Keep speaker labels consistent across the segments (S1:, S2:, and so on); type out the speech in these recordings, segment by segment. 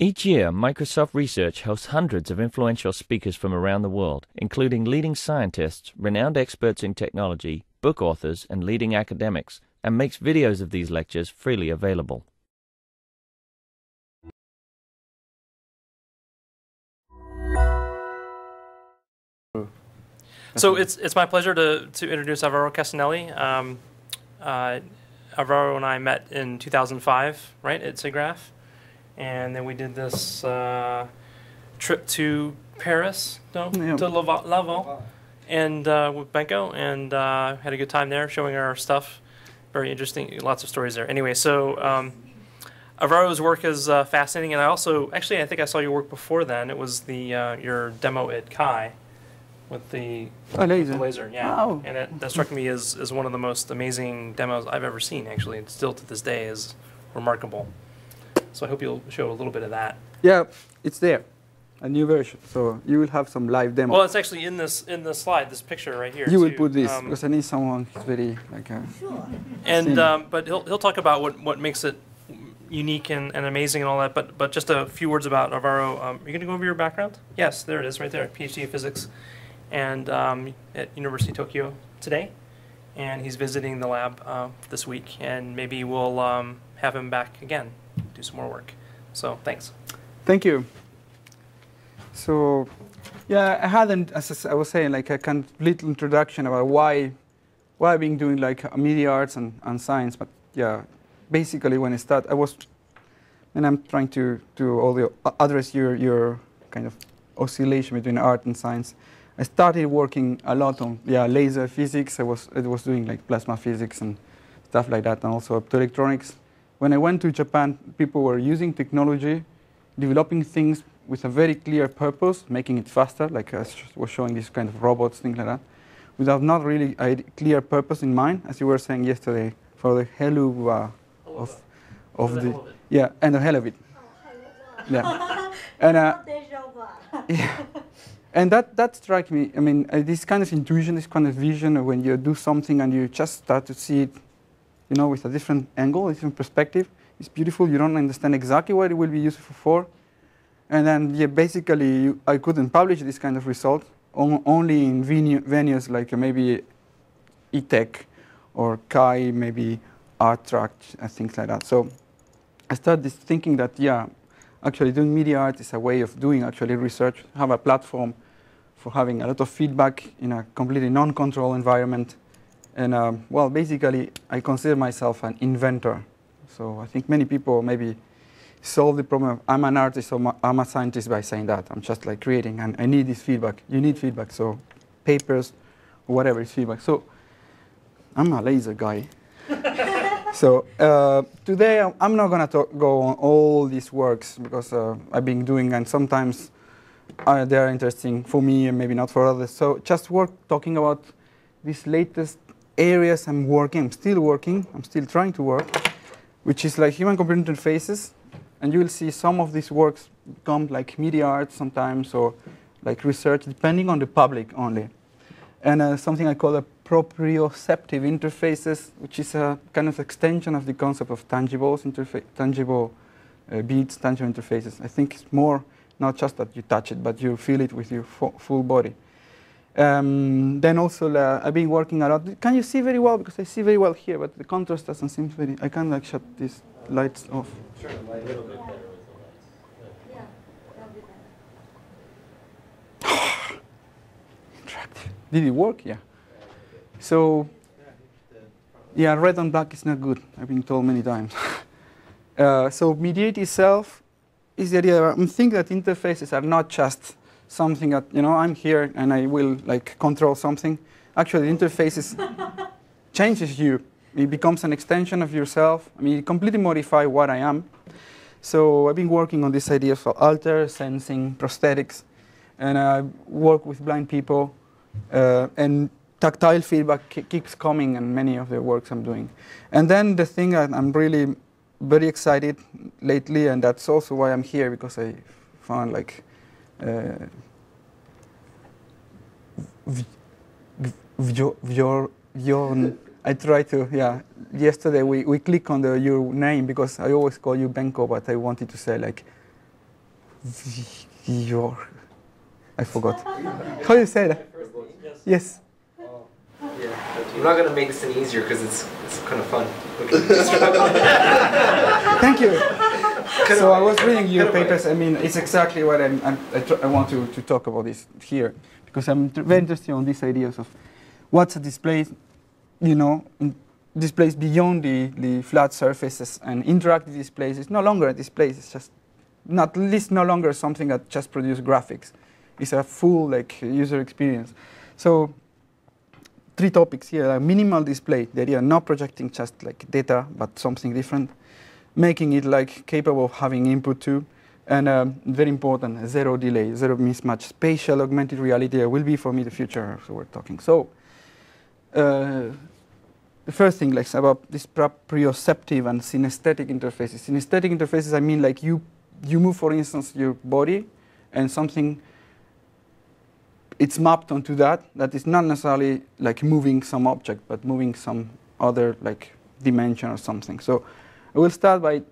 S1: Each year, Microsoft Research hosts hundreds of influential speakers from around the world, including leading scientists, renowned experts in technology, book authors, and leading academics, and makes videos of these lectures freely available.
S2: So it's it's my pleasure to to introduce Alvaro Cassinelli. Um, uh, Alvaro and I met in 2005, right, at SIGGRAPH, and then we did this uh, trip to Paris, no,
S3: Yeah.
S2: to Laval, Laval and uh, with Benko, and uh, had a good time there, showing our stuff. Very interesting, lots of stories there. Anyway, so um, Alvaro's work is uh, fascinating, and I also actually I think I saw your work before then. It was the uh, your demo at CHI with the
S3: Oh, laser.
S2: the laser, yeah.
S3: Oh.
S2: And it, that struck me as, as one of the most amazing demos I've ever seen, actually. And still to this day is remarkable. So I hope you'll show a little bit of that.
S3: Yeah, it's there, a new version. So you will have some live demo.
S2: Well, it's actually in this in the slide, this picture right here.
S3: you will put this
S2: Um,
S3: because I need someone who's very like. Uh,
S2: and um, but he'll he'll talk about what, what makes it unique and, and amazing and all that. But but just a few words about Alvaro. Um, are you going to go over your background? Yes, there it is, right there. PhD in physics, and um, at University of Tokyo today. And he's visiting the lab uh, this week, and maybe we'll um, have him back again, do some more work. So thanks.
S3: Thank you. So, yeah, I hadn't, as I was saying, like a complete introduction about why, why I've been doing like uh, media arts and, and science. But yeah, basically when I start, I was, and I'm trying to to all the address your your kind of oscillation between art and science. I started working a lot on yeah laser physics. I was I was doing like plasma physics and stuff like that, and also optoelectronics. When I went to Japan, people were using technology developing things with a very clear purpose, making it faster, like I was showing these kind of robots, things like that, without not really a clear purpose in mind, as you were saying yesterday, for the hell of, uh, of, the, yeah, and the hell of it. Yeah. and, uh, yeah. And that, that struck me, I mean, uh, this kind of intuition, this kind of vision when you do something and you just start to see it, you know, with a different angle, a different perspective, it's beautiful. You don't understand exactly what it will be useful for. And then, yeah, basically, you, I couldn't publish this kind of result on, only in venu- venues like uh, maybe eTech or CHI, maybe ArtTrack, and things like that. So I started thinking that, yeah, actually doing media art is a way of doing actually research, have a platform for having a lot of feedback in a completely non-controlled environment. And um, well, basically, I consider myself an inventor. So I think many people maybe solve the problem of I'm an artist or I'm a scientist by saying that. I'm just like creating and I need this feedback. You need feedback. So papers, whatever is feedback. So I'm a laser guy. so uh, today I'm- I'm not going to go on all these works because uh, I've been doing and sometimes uh, they are interesting for me and maybe not for others. So just work talking about this latest areas I'm working. I'm still working. I'm still trying to work, which is like human-computer interfaces. And you will see some of these works become like media art sometimes or like research, depending on the public only. And uh, something I call a proprioceptive interfaces, which is a kind of extension of the concept of tangibles, tangible uh, beats, tangible interfaces. I think it's more not just that you touch it, but you feel it with your fu- full body. Um, then also, uh, I've been working a lot. Can you see very well? Because I see very well here, but the contrast doesn't seem very. I can't like shut these lights off.
S4: Sure, a little bit better lights.
S3: Interactive. Did it work? Yeah. So, yeah, red and black is not good. I've been told many times. uh, so, mediate itself is the idea. I think that interfaces are not just something that you know I'm here and I will like control something. Actually, the interfaces changes you. It becomes an extension of yourself. I mean, it completely modify what I am. So I've been working on this idea for alter, sensing, prosthetics, and I work with blind people, uh, and tactile feedback keeps coming in many of the works I'm doing. And then the thing that I'm really very excited lately, and that's also why I'm here because I found like uh, v- v- vjo- vjor- vjorn- I try to, yeah. Yesterday we, we click on the your name because I always call you Benko, but I wanted to say like your, I forgot. How do you say that? Yes.
S5: Yeah. I'm not gonna make this any easier because it's it's kind of fun.
S3: Thank you. So I was reading your papers. I mean, it's exactly what I'm, I'm, I, tr- I want to, to talk about this here because I'm very interested on these ideas of what's a display, you know, in displays beyond the, the flat surfaces and interactive displays. It's no longer a display. It's just not at least no longer something that just produces graphics. It's a full like user experience. So three topics here: a minimal display, the idea of not projecting just like data, but something different making it like capable of having input too. And um, very important, zero delay, zero mismatch. Spatial augmented reality will be for me the future. So we're talking. So uh, the first thing, like about this proprioceptive and synesthetic interfaces. Synesthetic interfaces, I mean like you you move, for instance, your body, and something it's mapped onto that. That is not necessarily like moving some object, but moving some other like dimension or something. So I will start by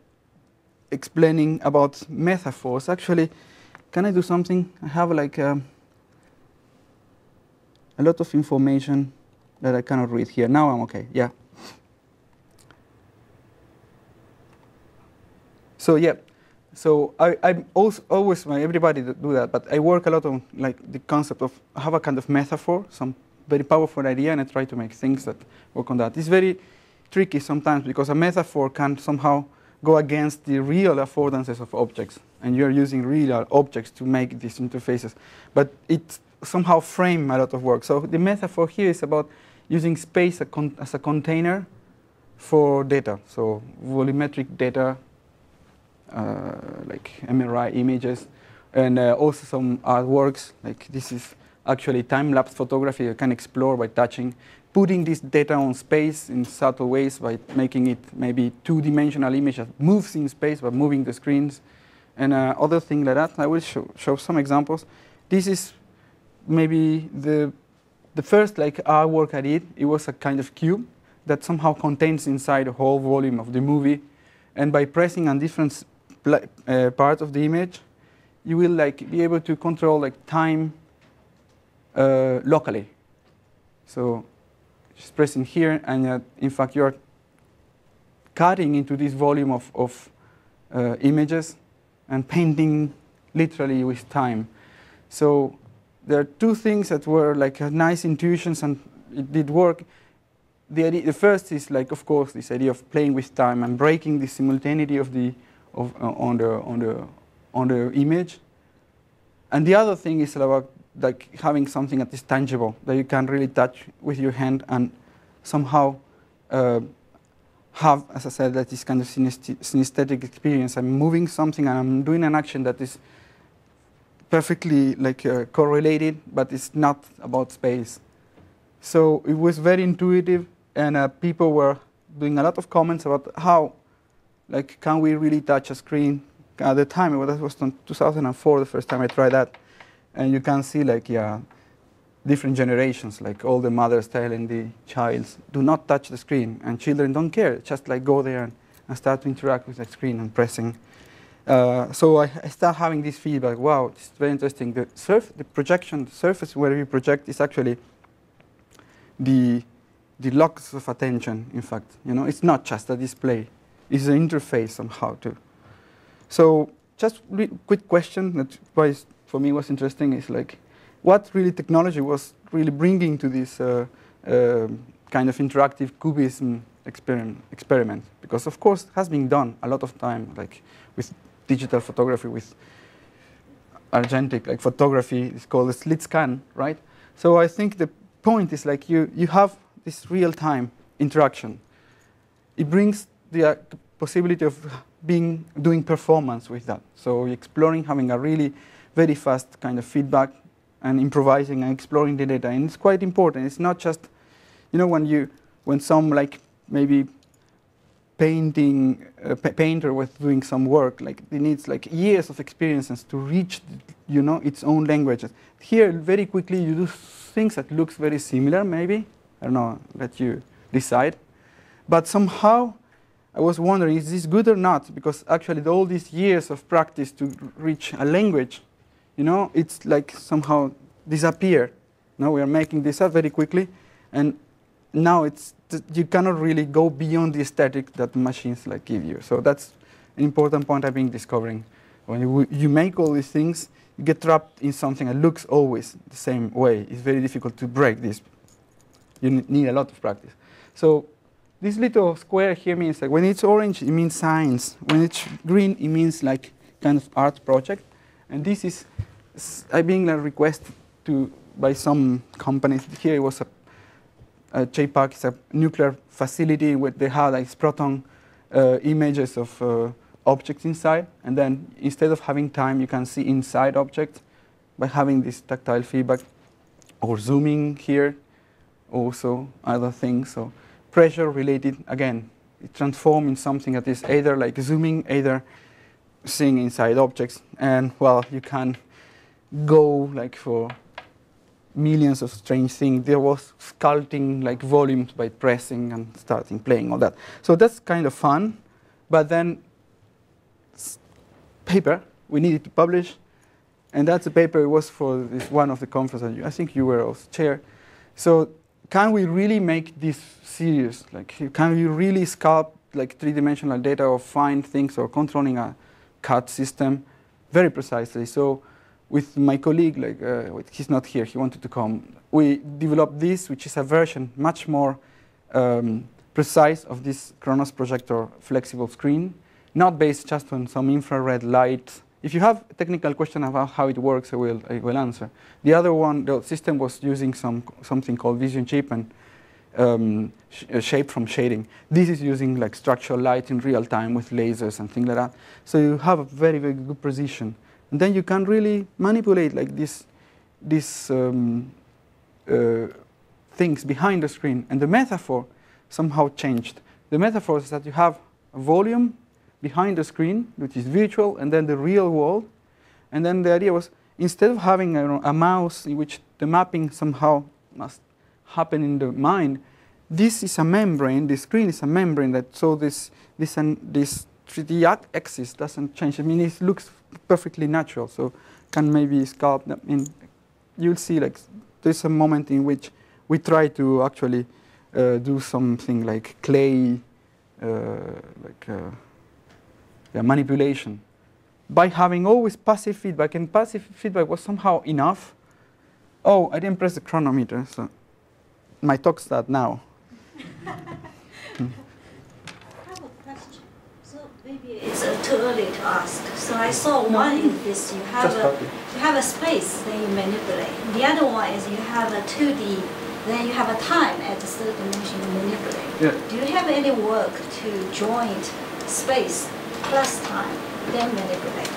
S3: explaining about metaphors. Actually, can I do something? I have like um, a lot of information that I cannot read here. Now I'm okay. Yeah. So yeah. So I, I also always everybody do that, but I work a lot on like the concept of have a kind of metaphor, some very powerful idea, and I try to make things that work on that. It's very tricky sometimes because a metaphor can somehow go against the real affordances of objects, and you're using real objects to make these interfaces. But it somehow frame a lot of work. So the metaphor here is about using space as a container for data. So volumetric data, uh, like MRI images, and uh, also some artworks. Like this is actually time-lapse photography you can explore by touching putting this data on space in subtle ways by making it maybe two-dimensional image that moves in space by moving the screens and uh, other things like that. I will show, show some examples. This is maybe the, the first like artwork I did. It was a kind of cube that somehow contains inside a whole volume of the movie. And by pressing on different uh, parts of the image, you will like be able to control like time uh, locally. So just pressing here, and uh, in fact you're cutting into this volume of, of uh, images and painting literally with time. So there are two things that were like nice intuitions and it did work. The, idea, the first is like, of course, this idea of playing with time and breaking the simultaneity of the of, uh, on the on the on the image. And the other thing is about like having something that is tangible that you can really touch with your hand and somehow uh, have, as I said, that this kind of synesthetic experience. I'm moving something and I'm doing an action that is perfectly like uh, correlated, but it's not about space. So it was very intuitive, and uh, people were doing a lot of comments about how, like, can we really touch a screen? At the time, well, that was 2004, the first time I tried that and you can see like yeah, different generations, like all the mothers telling the child, do not touch the screen, and children don't care, just like go there and, and start to interact with the screen and pressing. Uh, so I, I, start having this feedback. Wow, it's very interesting. The surf, the projection, the surface where we project is actually the the locus of attention. In fact, you know, it's not just a display; it's an interface somehow too. So, just quick question that for me was interesting is like what really technology was really bringing to this uh, uh, kind of interactive cubism experiment, experiment. Because of course it has been done a lot of time, like with digital photography, with argentic like photography. It's called a slit scan, right? So I think the point is like you you have this real time interaction. It brings the uh, possibility of being doing performance with that. So exploring having a really very fast kind of feedback and improvising and exploring the data. And it's quite important. It's not just, you know, when you when some like maybe painting uh, painter was doing some work, like it needs like years of experiences to reach, you know, its own languages. Here, very quickly, you do things that looks very similar, maybe. I don't know, let you decide. But somehow, I was wondering, is this good or not? Because actually, all these years of practice to reach a language, you know, it's like somehow disappeared. Now we are making this up very quickly, and now it's you cannot really go beyond the aesthetic that machines like give you. So that's an important point I've been discovering. When you, you make all these things, you get trapped in something that looks always the same way. It's very difficult to break this. You need a lot of practice. So this little square here means that when it's orange, it means science. When it's green, it means like kind of art project. And this is, I've been requested to by some companies. Here it was a, a it's a nuclear facility where they had like proton uh, images of uh, objects inside. And then instead of having time, you can see inside objects by having this tactile feedback or zooming here, also other things. So pressure related, again, it transforms in something that is either like zooming, either seeing inside objects. And well, you can go like for millions of strange things. There was sculpting like volumes by pressing and starting playing all that. So that's kind of fun. But then paper we needed to publish, and that's a paper it was for this one of the conferences. I think you were also chair. So can we really make this serious? Like, can we really sculpt like three-dimensional data or find things or controlling a CAD system very precisely? So with my colleague, like uh, he's not here, he wanted to come. We developed this, which is a version much more um, precise of this Khronos projector flexible screen, not based just on some infrared light. If you have a technical question about how it works, I will, I will answer. The other one, the system was using some, something called Vision Chip and um, sh uh, shape from shading. This is using like structural light in real time with lasers and things like that. So you have a very, very good precision. And then you can really manipulate like this, these um, uh, things behind the screen. And the metaphor somehow changed. The metaphor is that you have a volume behind the screen, which is virtual, and then the real world. And then the idea was instead of having a, a mouse in which the mapping somehow must happen in the mind, this is a membrane, the screen is a membrane that so this, this, and this 3D axis doesn't change. I mean, it looks perfectly natural. So can maybe sculpt. I mean, you'll see like there's a moment in which we try to actually uh, do something like clay, uh, like uh, yeah, manipulation, by having always passive feedback. And passive feedback was somehow enough. Oh, I didn't press the chronometer, so my talk starts now.
S6: hmm maybe it's uh, too early to ask. So I saw one in this, you have, a, you have a space, then you manipulate. The other one is you have a 2D, then you have a time at the third dimension you manipulate.
S3: Yeah.
S6: Do you have any work to join space plus time, then manipulate?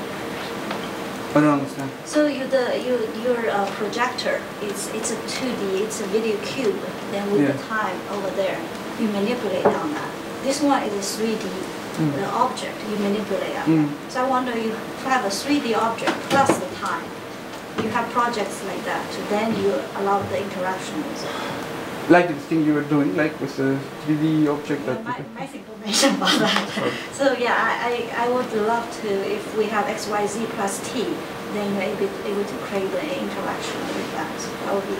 S3: I don't understand.
S6: So you, the, you, your uh, projector, it's, it's a 2D, it's a video cube, then with yeah. the time over there, you manipulate on that. This one is a 3D mm. The object you manipulate. Mm. So I wonder if you have a 3D object plus the time. You have projects like that, so then you allow the interaction with it.
S3: Like the thing you were doing, like with the 3D object
S6: yeah,
S3: that
S6: my, nice information about that. so yeah, I, I, I would love to, if we have XYZ plus T, then you're able, able to create the interaction with that. So that would be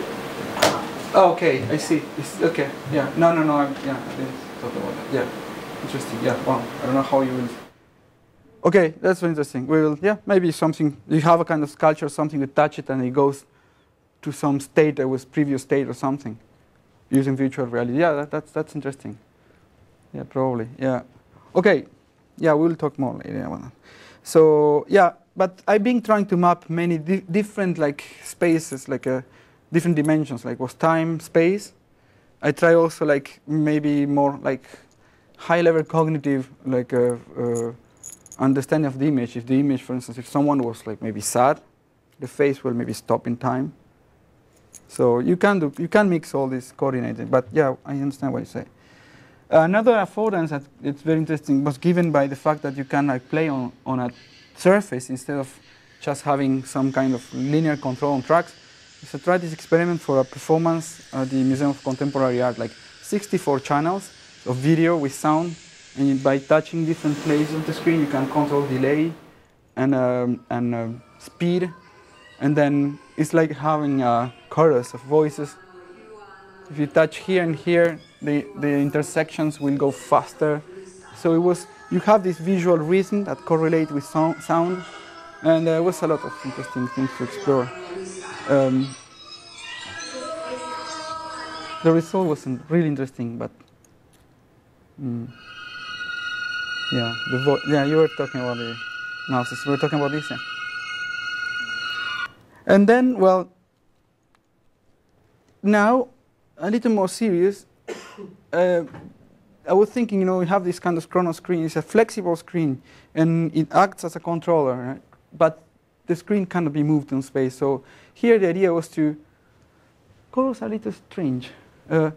S3: uh, Oh, okay, I see. It's, okay, yeah. No, no, no, I, yeah, I didn't talk about that. Yeah. Interesting. Yeah. Wow. I don't know how you will. Okay, that's very interesting. We will. Yeah, maybe something. You have a kind of sculpture, something you touch it, and it goes to some state that was previous state or something, using virtual reality. Yeah, that, that's that's interesting. Yeah, probably. Yeah. Okay. Yeah, we'll talk more later. So yeah, but I've been trying to map many di different like spaces, like uh, different dimensions, like was time, space. I try also like maybe more like high level cognitive like uh, uh, understanding of the image. If the image, for instance, if someone was like maybe sad, the face will maybe stop in time. So you can do you can mix all this coordinating. But yeah, I understand what you say. Another affordance that it's very interesting was given by the fact that you can like play on, on a surface instead of just having some kind of linear control on tracks. So tried this experiment for a performance at the Museum of Contemporary Art, like 64 channels of video with sound And by touching different places on the screen, you can control delay and, um, and uh, speed. And then it's like having a chorus of voices. If you touch here and here, the, the intersections will go faster. So it was, you have this visual rhythm that correlate with so sound. And there was a lot of interesting things to explore. Um, the result wasn't really interesting, but mm, yeah, the vo- yeah, you were talking about the mouses. We were talking about this, yeah. And then, well, now a little more serious. Uh, I was thinking, you know, we have this kind of chrono screen. It's a flexible screen, and it acts as a controller, right? but the screen cannot be moved in space. So here the idea was to. Colors are a little strange. Uh,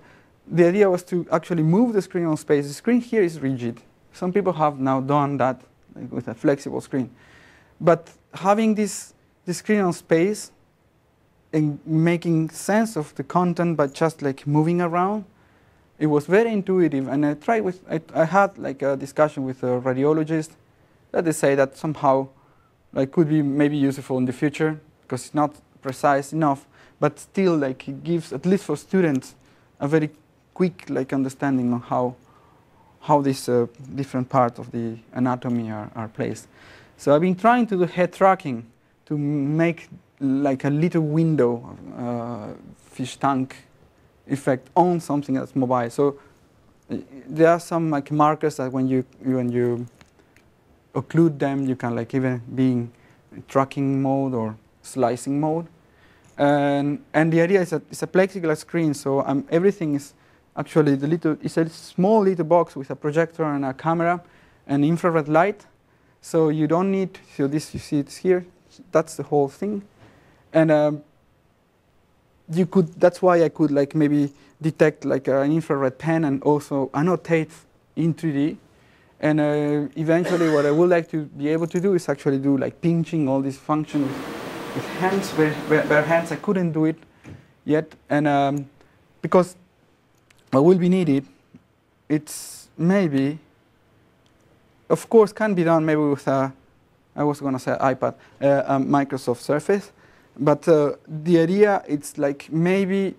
S3: the idea was to actually move the screen on space. The screen here is rigid. Some people have now done that like with a flexible screen. But having this, this screen on space and making sense of the content by just like moving around, it was very intuitive. And I tried with, I, I had like a discussion with a radiologist that they say that somehow like could be maybe useful in the future because it's not precise enough, but still like it gives, at least for students, a very quick like understanding of how how these uh, different parts of the anatomy are, are placed. So I've been trying to do head tracking to make like a little window uh, fish tank effect on something that's mobile. So uh, there are some like markers that when you when you occlude them, you can like even be in tracking mode or slicing mode. And, and the idea is that it's a plexiglass screen, so um, everything is actually the little, it's a small little box with a projector and a camera and infrared light. So you don't need, so this you see it's here, that's the whole thing. And um, you could, that's why I could like maybe detect like an infrared pen and also annotate in 3D. And uh, eventually what I would like to be able to do is actually do like pinching all these functions with hands, bare, bare hands. I couldn't do it yet. And um, because what will be needed, it's maybe, of course, can be done maybe with a, I was going to say iPad, uh, a Microsoft Surface. But uh, the idea, it's like maybe,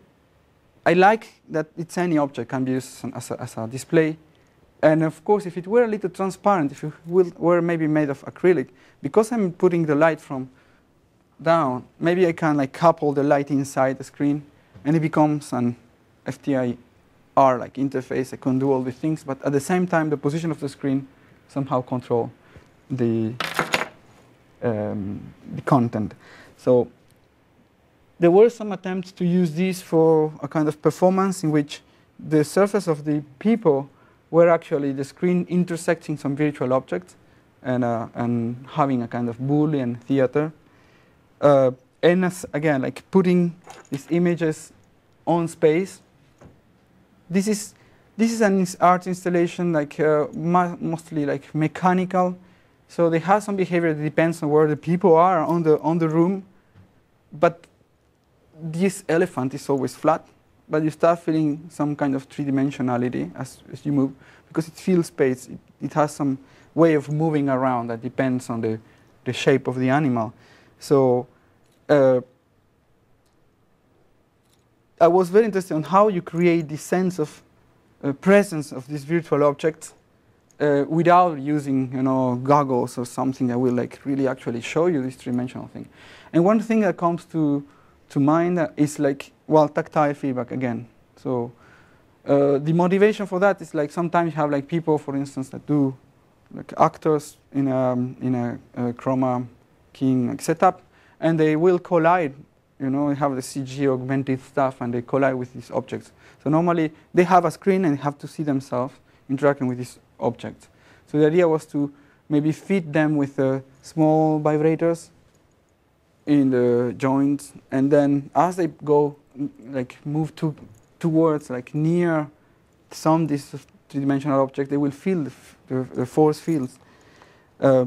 S3: I like that it's any object can be used as a, as a display. And of course, if it were a little transparent, if it were maybe made of acrylic, because I'm putting the light from down, maybe I can like couple the light inside the screen, and it becomes an FTIR like interface. I can do all these things, but at the same time, the position of the screen somehow control the um, the content. So there were some attempts to use this for a kind of performance in which the surface of the people were actually the screen intersecting some virtual objects and, uh, and having a kind of Boolean theater. Uh, and as, again, like putting these images on space. This is this is an art installation, like uh, mostly like mechanical. So they have some behavior that depends on where the people are on the on the room, but this elephant is always flat, but you start feeling some kind of three-dimensionality as, as you move because it feels space. It, it, has some way of moving around that depends on the, the shape of the animal. So uh, I was very interested in how you create the sense of uh, presence of this virtual object uh, without using you know goggles or something that will like really actually show you this three-dimensional thing. And one thing that comes to to mind is like, well, tactile feedback again. So uh, the motivation for that is like sometimes you have like people, for instance, that do like actors in a, in a, a chroma keying like, setup, and they will collide. You know, you have the CG augmented stuff, and they collide with these objects. So normally they have a screen and have to see themselves interacting with these objects. So the idea was to maybe feed them with uh, small vibrators in the joints, and then as they go, like move to towards like near some this three-dimensional object, they will feel the, the, the force fields. Uh,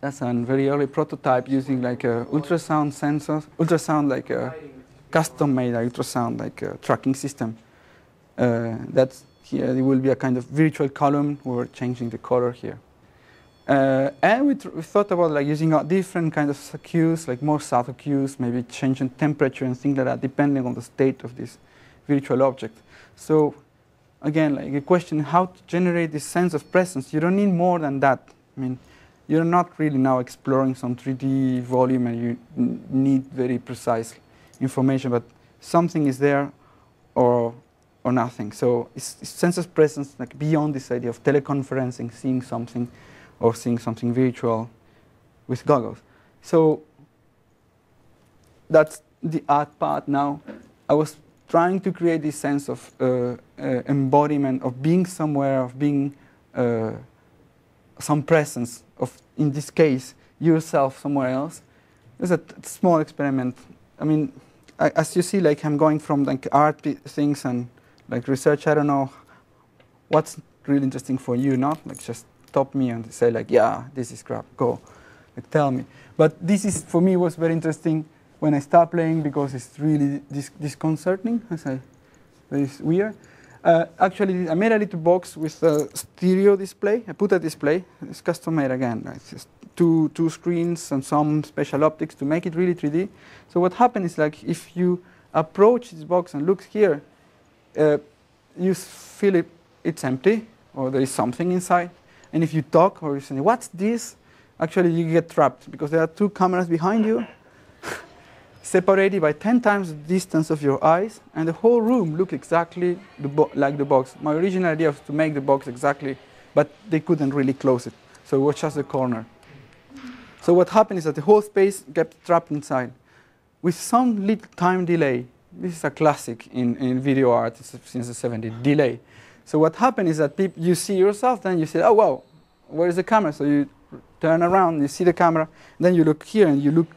S3: that's a very early prototype using like a ultrasound sensors, ultrasound like a custom-made ultrasound like a tracking system. Uh, that's Here there will be a kind of virtual column. We're changing the color here. Uh, and we, we, thought about like using different kind of cues, like more subtle cues, maybe changing temperature and things like that, depending on the state of this virtual object. So again, like a question, how to generate this sense of presence? You don't need more than that. I mean, you're not really now exploring some 3D volume and you need very precise information, but something is there or or nothing. So it's, it's sense of presence like beyond this idea of teleconferencing, seeing something or seeing something virtual with goggles. So that's the art part now. I was trying to create this sense of uh, uh, embodiment, of being somewhere, of being uh, some presence of, in this case, yourself somewhere else. It's a small experiment. I mean, I, as you see, like I'm going from like art things and like research. I don't know what's really interesting for you, not like just stop me and say like, yeah, this is crap. Go, like tell me. But this is for me was very interesting when I start playing because it's really dis disconcerting. I say, very weird. Uh, actually, I made a little box with a stereo display. I put a display. It's custom made again. It's two, two screens and some special optics to make it really 3D. So what happens is like if you approach this box and look here, uh, you feel it, it's empty or there is something inside. And if you talk or you say, what's this? Actually, you get trapped because there are two cameras behind you separated by 10 times the distance of your eyes, and the whole room looked exactly the like the box. My original idea was to make the box exactly, but they couldn't really close it, so it was just a corner. So what happened is that the whole space kept trapped inside. With some little time delay, this is a classic in, in video art since the 70s, delay. So what happened is that you see yourself, then you say, oh, wow, where is the camera? So you turn around, you see the camera, then you look here and you look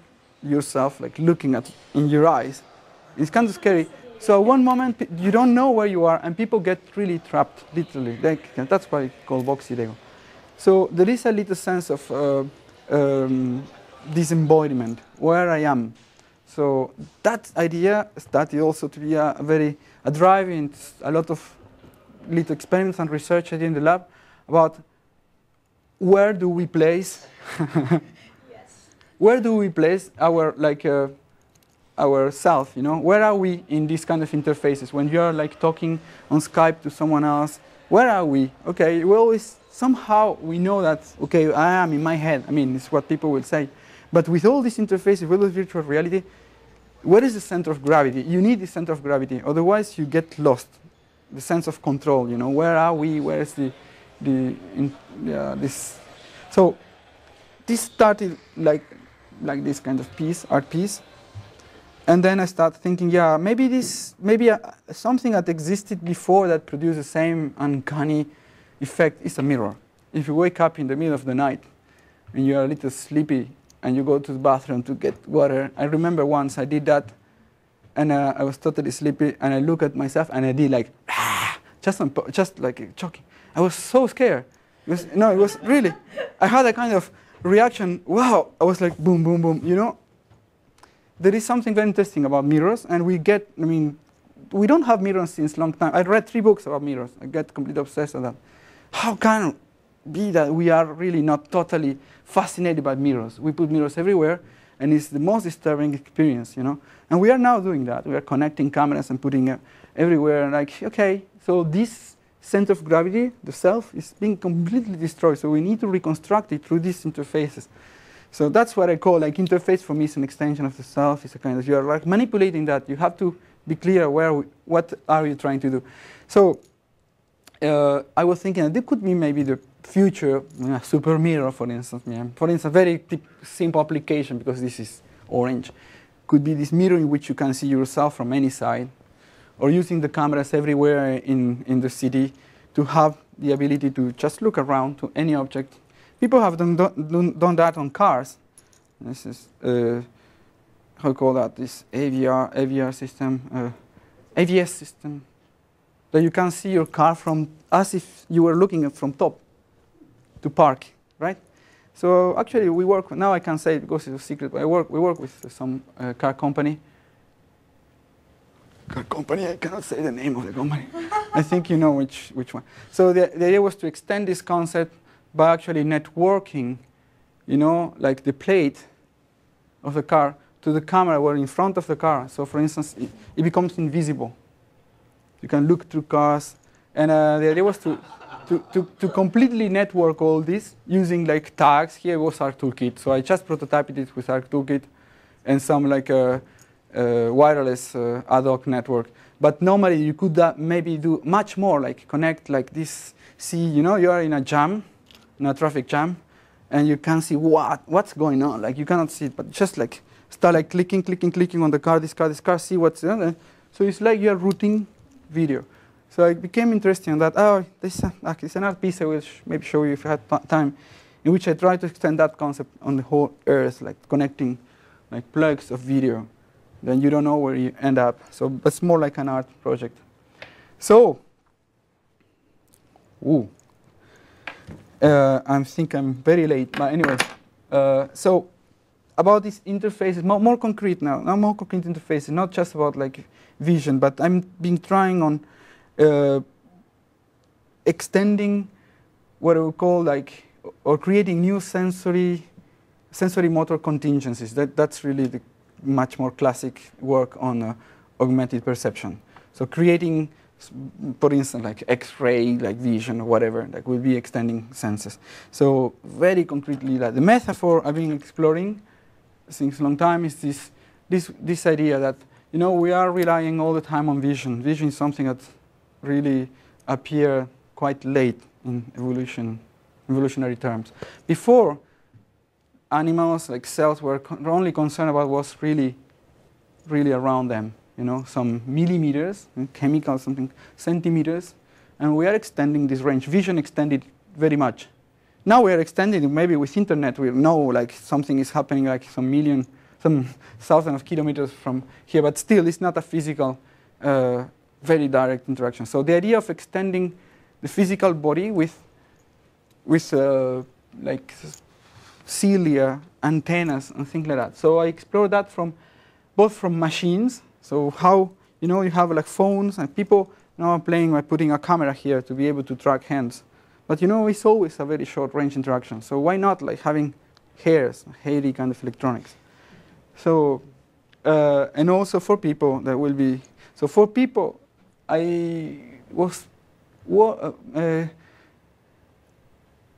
S3: yourself, like looking at in your eyes. It's kind of scary. So at one moment, you don't know where you are, and people get really trapped, literally. That's why it's called Lego. So there is a little sense of uh, um, disembodiment, where I am. So that idea started also to be a, a very a driving a lot of little experiments and research I did in the lab about where do we place where do we place our like uh, our self you know? Where are we in these kind of interfaces? When you're like talking on skype to someone else where are we? Okay we always somehow we know that okay i am in my head. I mean it's what people will say. But with all these interfaces with all virtual reality where is the center of gravity? You need the center of gravity otherwise you get lost. The sense of control you know? Where are we? Where is the the in, yeah, this? So this started like like this kind of piece, art piece. And then I start thinking, yeah, maybe this, maybe uh, something that existed before that produced the same uncanny effect is a mirror. If you wake up in the middle of the night and you're a little sleepy and you go to the bathroom to get water, I remember once I did that and uh, I was totally sleepy and I look at myself and I did like, ah, just, just like choking. I was so scared. It was, no, it was really, I had a kind of reaction, wow, I was like boom, boom, boom, you know? There is something very interesting about mirrors, and we get, I mean, we don't have mirrors since long time. I read three books about mirrors. I get completely obsessed with that. How can be that we are really not totally fascinated by mirrors? We put mirrors everywhere, and it's the most disturbing experience, you know? And we are now doing that. We are connecting cameras and putting everywhere, and like, okay, so this center of gravity, the self, is being completely destroyed. So we need to reconstruct it through these interfaces. So that's what I call like interface for me is an extension of the self. It's a kind of you are like manipulating that. You have to be clear where we, what are you trying to do. So uh, I was thinking that this could be maybe the future uh, super mirror, for instance. Yeah. For instance, a very simple application because this is orange could be this mirror in which you can see yourself from any side or using the cameras everywhere in, in the city to have the ability to just look around to any object. People have done, done, done that on cars. This is, uh, how you call that, this AVR, AVR system, uh, AVS system, that you can see your car from as if you were looking from top to park, right? So actually we work, now I can say because it's a secret, but I work, we work with some uh, car company company. I cannot say the name of the company. I think you know which, which one. So the, the idea was to extend this concept by actually networking, you know, like the plate of the car to the camera were in front of the car. So for instance, it, it becomes invisible. You can look through cars. And uh, the idea was to, to, to, to, completely network all this using like tags. Here was our toolkit. So I just prototyped it with our toolkit and some like a wireless uh, ad hoc network. But normally you could uh, maybe do much more, like connect like this. See, you know, you are in a jam, in a traffic jam, and you can see what what's going on. Like you cannot see it, but just like start like clicking, clicking, clicking on the car, this car, this car, see what's there. So it's like you're routing video. So it became interesting that, oh, this is another piece I will maybe show you if you had time, in which I try to extend that concept on the whole Earth, like connecting like plugs of video. Then you don't know where you end up. So it's more like an art project. So, ooh, uh, I think I'm very late, but anyway. Uh, so about these interfaces, more, more concrete now, now more concrete interfaces, not just about like vision, but I'm been trying on uh, extending what I would call like, or creating new sensory, sensory motor contingencies. That, that's really the much more classic work on uh, augmented perception. So creating, for instance, like X-ray, like vision or whatever, that will be extending senses. So very concretely, like the metaphor I've been exploring since a long time is this, this, this idea that you know, we are relying all the time on vision. Vision is something that really appear quite late in evolution, evolutionary terms. Before, animals like cells were con only concerned about what's really, really around them. You know, some millimeters, chemical something, centimeters, and we are extending this range. Vision extended very much. Now we are extending. Maybe with internet we know like something is happening like some million some thousand of kilometers from here, but still it's not a physical, uh, very direct interaction. So the idea of extending the physical body with, with uh, like cilia, antennas, and things like that. So I explored that from both from machines, so how you know you have like phones and people now are playing by putting a camera here to be able to track hands. But you know it's always a very short range interaction. So why not like having hairs, hairy kind of electronics? So, uh, and also for people that will be, so for people, I was uh, uh,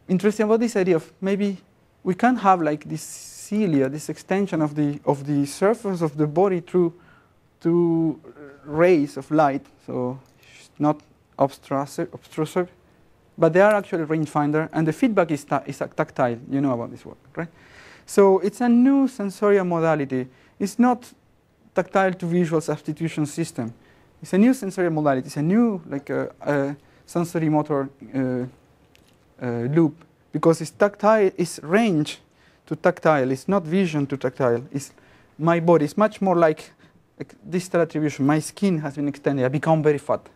S3: about this idea of maybe we can have like this cilia, this extension of the of the surface of the body through to rays of light. So not obtrusive, but they are actually rangefinder, and the feedback is, is tactile. You know about this work, right? So it's a new sensorial modality. It's not tactile to visual substitution system. It's a new sensorial modality. It's a new like a, uh, a sensory motor uh, uh, loop because it's tactile. It's range to tactile. It's not vision to tactile. It's my body. It's much more like, like distal attribution. My skin has been extended. I become very fat.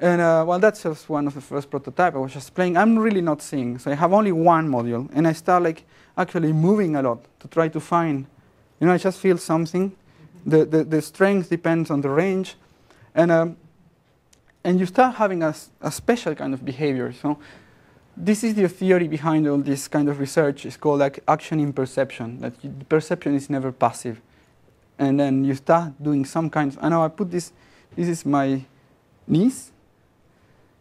S3: And uh, well, that's just one of the first prototype I was just playing. I'm really not seeing, so I have only one module, and I start like actually moving a lot to try to find, you know, I just feel something. The, the, the strength depends on the range. And, um, and you start having a, a special kind of behavior. So this is the theory behind all this kind of research. It's called like action in perception, that perception is never passive. And then you start doing some kind of, I know I put this, this is my niece,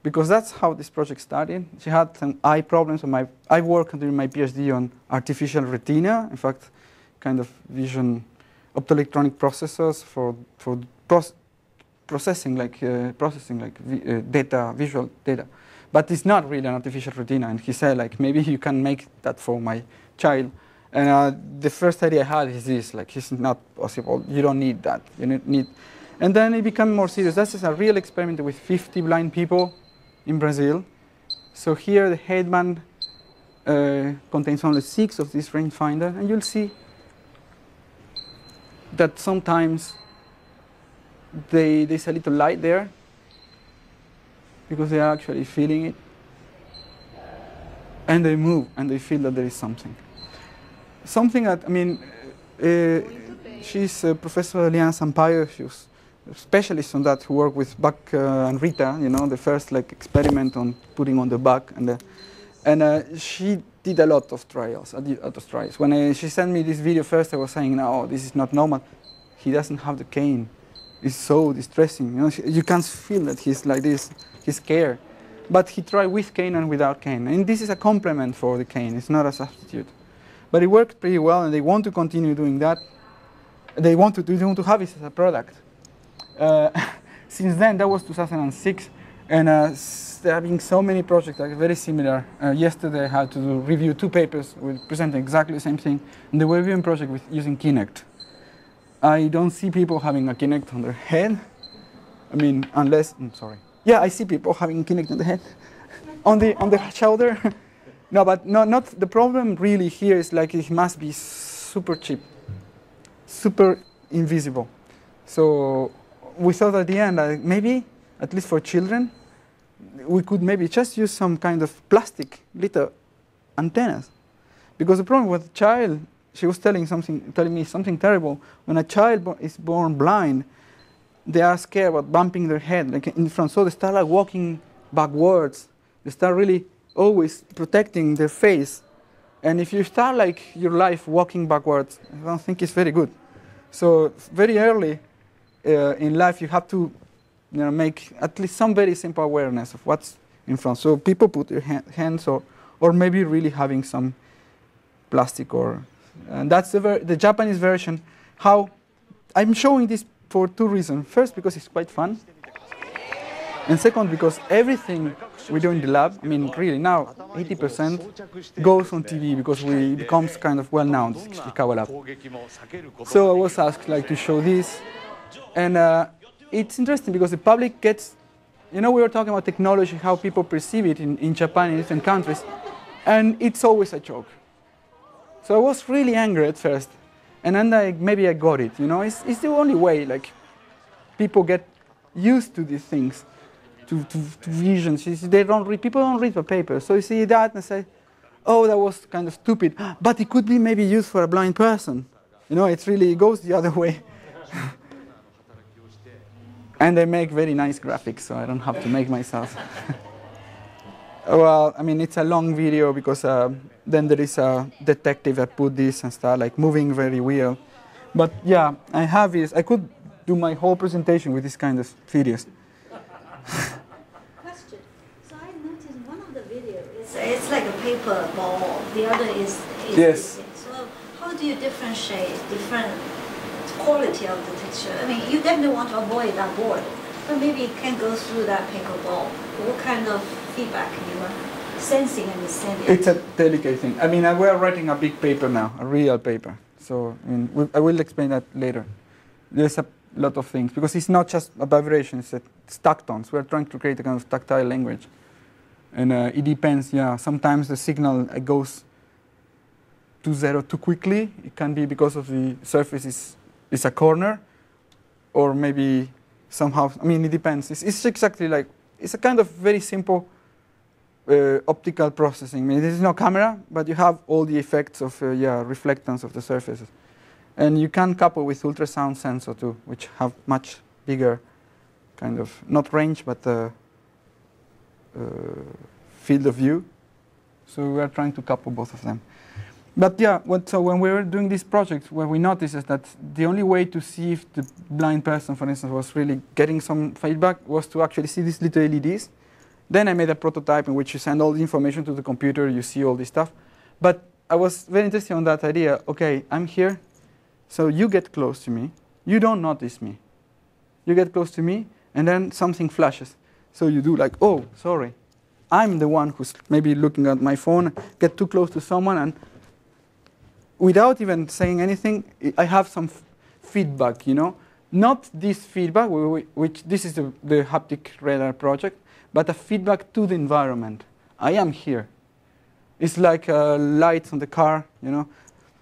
S3: because that's how this project started. She had some eye problems. So my, I worked during my PhD on artificial retina, in fact, kind of vision optoelectronic processors for, for proce processing like, uh, processing like uh, data, visual data. But it's not really an artificial retina. And he said, like, maybe you can make that for my child. And uh, the first idea I had is this, like, it's not possible. You don't need that. You need, and then it became more serious. That's a real experiment with 50 blind people in Brazil. So here the headband uh, contains only six of this rangefinder, and you'll see that sometimes they, there's a little light there because they are actually feeling it. And they move and they feel that there is something. Something that, I mean, uh, she's uh, Professor Liana Sampaio, she was specialists on that who worked with Bach uh, and Rita, you know, the first like experiment on putting on the buck, and uh, and uh, she did a lot of trials, a lot of trials. When I, she sent me this video first, I was saying, no, this is not normal. He doesn't have the cane. It's so distressing. You know, you can't feel that he's like this. He's scared. But he tried with cane and without cane. And this is a complement for the cane. It's not a substitute. But it worked pretty well, and they want to continue doing that. They want to, they want to have it as a product. Uh, since then, that was 2006, and uh, there have been so many projects that are very similar. Uh, yesterday, I had to do, review two papers with presenting exactly the same thing, and the reviewing project with using Kinect. I don't see people having a Kinect on their head. I mean, unless, I'm sorry. Yeah, I see people having Kinect on the head, on the on the shoulder. no, but no, not the problem. Really, here is like it must be super cheap, super invisible. So we thought at the end, maybe at least for children, we could maybe just use some kind of plastic little antennas, because the problem with the child, she was telling something, telling me something terrible. When a child is born blind, they are scared about bumping their head like in front, so they start like walking backwards. They start really always protecting their face. And if you start like your life walking backwards, I don't think it's very good. So very early uh, in life, you have to you know, make at least some very simple awareness of what's in front. So people put their ha hands or, or maybe really having some plastic or, and that's the, the Japanese version. How I'm showing this for two reasons. First, because it's quite fun. And second, because everything we do in the lab, I mean, really now, 80% goes on TV because we becomes kind of well known, this Ishikawa lab. So I was asked like to show this. And uh, it's interesting because the public gets, you know, we were talking about technology, how people perceive it in, in Japan and different countries, and it's always a joke. So I was really angry at first, and then I, maybe I got it, you know, it's, it's the only way, like, people get used to these things, to, to, to visions. They don't read, people don't read the paper, so you see that and say, oh, that was kind of stupid, but it could be maybe used for a blind person. You know, it really goes the other way. And they make very nice graphics, so I don't have to make myself. well, I mean, it's a long video because uh, then there is a detective that put this and start like moving very weird. But yeah, I have this. I could do my whole presentation with this kind of videos.
S6: Question. So I noticed one of the videos, it's, it's like a paper ball. The other is, is
S3: yes.
S6: So how do you differentiate different quality of the texture. I mean, you definitely want to avoid that board, but maybe it can go through that paper ball. What kind of feedback you are sensing and?
S3: It's a delicate thing. I mean, we are writing a big paper now, a real paper. So I, mean, I will explain that later. There's a lot of things because it's not just a vibration; it's, it's tactons. We are trying to create a kind of tactile language, and uh, it depends. Yeah, sometimes the signal goes to zero too quickly. It can be because of the surface is is a corner, or maybe somehow, I mean, it depends. It's, it's exactly like, it's a kind of very simple uh, optical processing. I mean, there is no camera, but you have all the effects of, uh, yeah, reflectance of the surfaces. And you can couple with ultrasound sensor too, which have much bigger kind of, not range, but uh, uh field of view. So we are trying to couple both of them. But yeah, what, so when we were doing this project, what we noticed is that the only way to see if the blind person, for instance, was really getting some feedback was to actually see these little LEDs. Then I made a prototype in which you send all the information to the computer, you see all this stuff. But I was very interested on that idea. Okay, I'm here, so you get close to me. You don't notice me. You get close to me, and then something flashes. So you do like, oh, sorry. I'm the one who's maybe looking at my phone, get too close to someone, and without even saying anything, I have some feedback, you know. Not this feedback, which this is the, the haptic radar project, but a feedback to the environment. I am here. It's like uh, lights on the car, you know.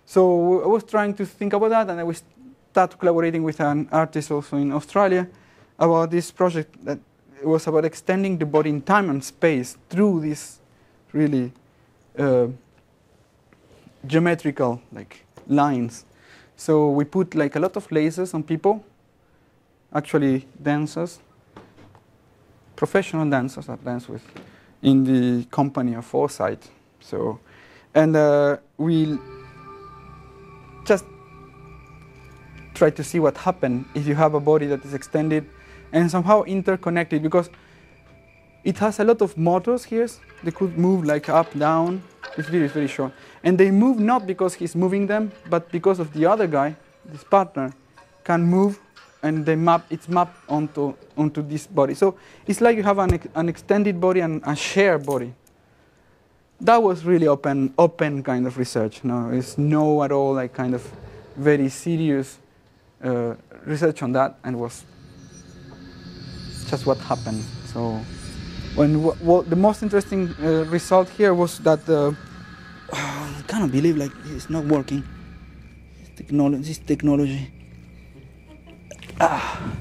S3: So I was trying to think about that, and I was start collaborating with an artist also in Australia about this project that was about extending the body in time and space through this really uh, geometrical like lines. So we put like a lot of lasers on people, actually dancers, professional dancers that dance with in the company of Foresight. So, and uh, we just try to see what happens if you have a body that is extended and somehow interconnected because it has a lot of motors here. They could move like up, down. This video is very short. And they move not because he's moving them, but because of the other guy, this partner, can move and they map, it's mapped onto, onto this body. So it's like you have an, an extended body and a shared body. That was really open, open kind of research. No, it's no at all like kind of very serious uh, research on that, and was just what happened. So when the most interesting uh, result here was that uh, I cannot believe like it's not working. Technology, this technology. Ah.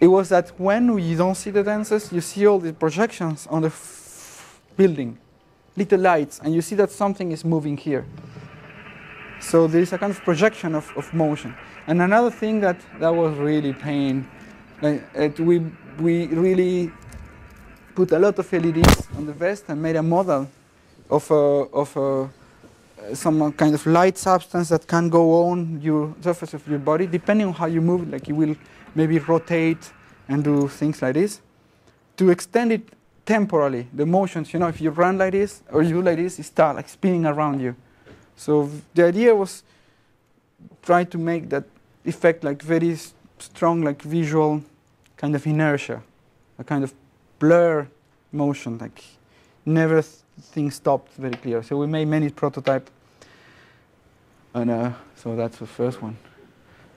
S3: It was that when you don't see the dancers, you see all the projections on the building, little lights, and you see that something is moving here. So there is a kind of projection of, of motion. And another thing that, that was really pain, like, it, we, we really put a lot of LEDs on the vest and made a model of, a, of a, some kind of light substance that can go on your surface of your body, depending on how you move. Like you will maybe rotate and do things like this to extend it temporally. The motions, you know, if you run like this or you do like this, it start like spinning around you. So the idea was try to make that effect like very strong, like visual kind of inertia, a kind of blur motion, like never things stopped very clear. So we made many prototype, and uh, so that's the first one.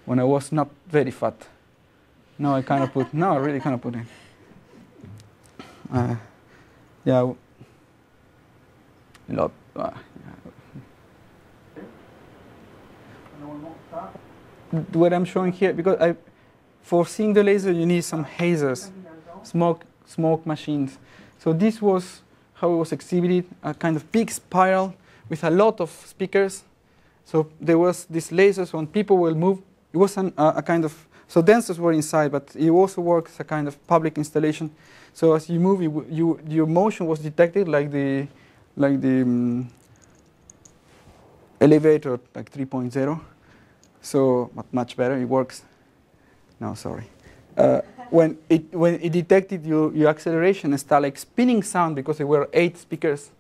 S3: When I was not very fat. Now I kind of put, now I really kind of put in. Uh, yeah, a lot. Uh, what I'm showing here, because I, for seeing the laser, you need some hazers, smoke smoke machines. So this was how it was exhibited, a kind of big spiral with a lot of speakers. So there was these lasers when people will move. It was an, uh, a kind of, so dancers were inside, but it also works a kind of public installation. So as you move, you, you, your motion was detected like the, like the um, elevator, like 3.0. So much better, it works. No, sorry. Uh, when it when it detected your, your acceleration and started like spinning sound because there were eight speakers,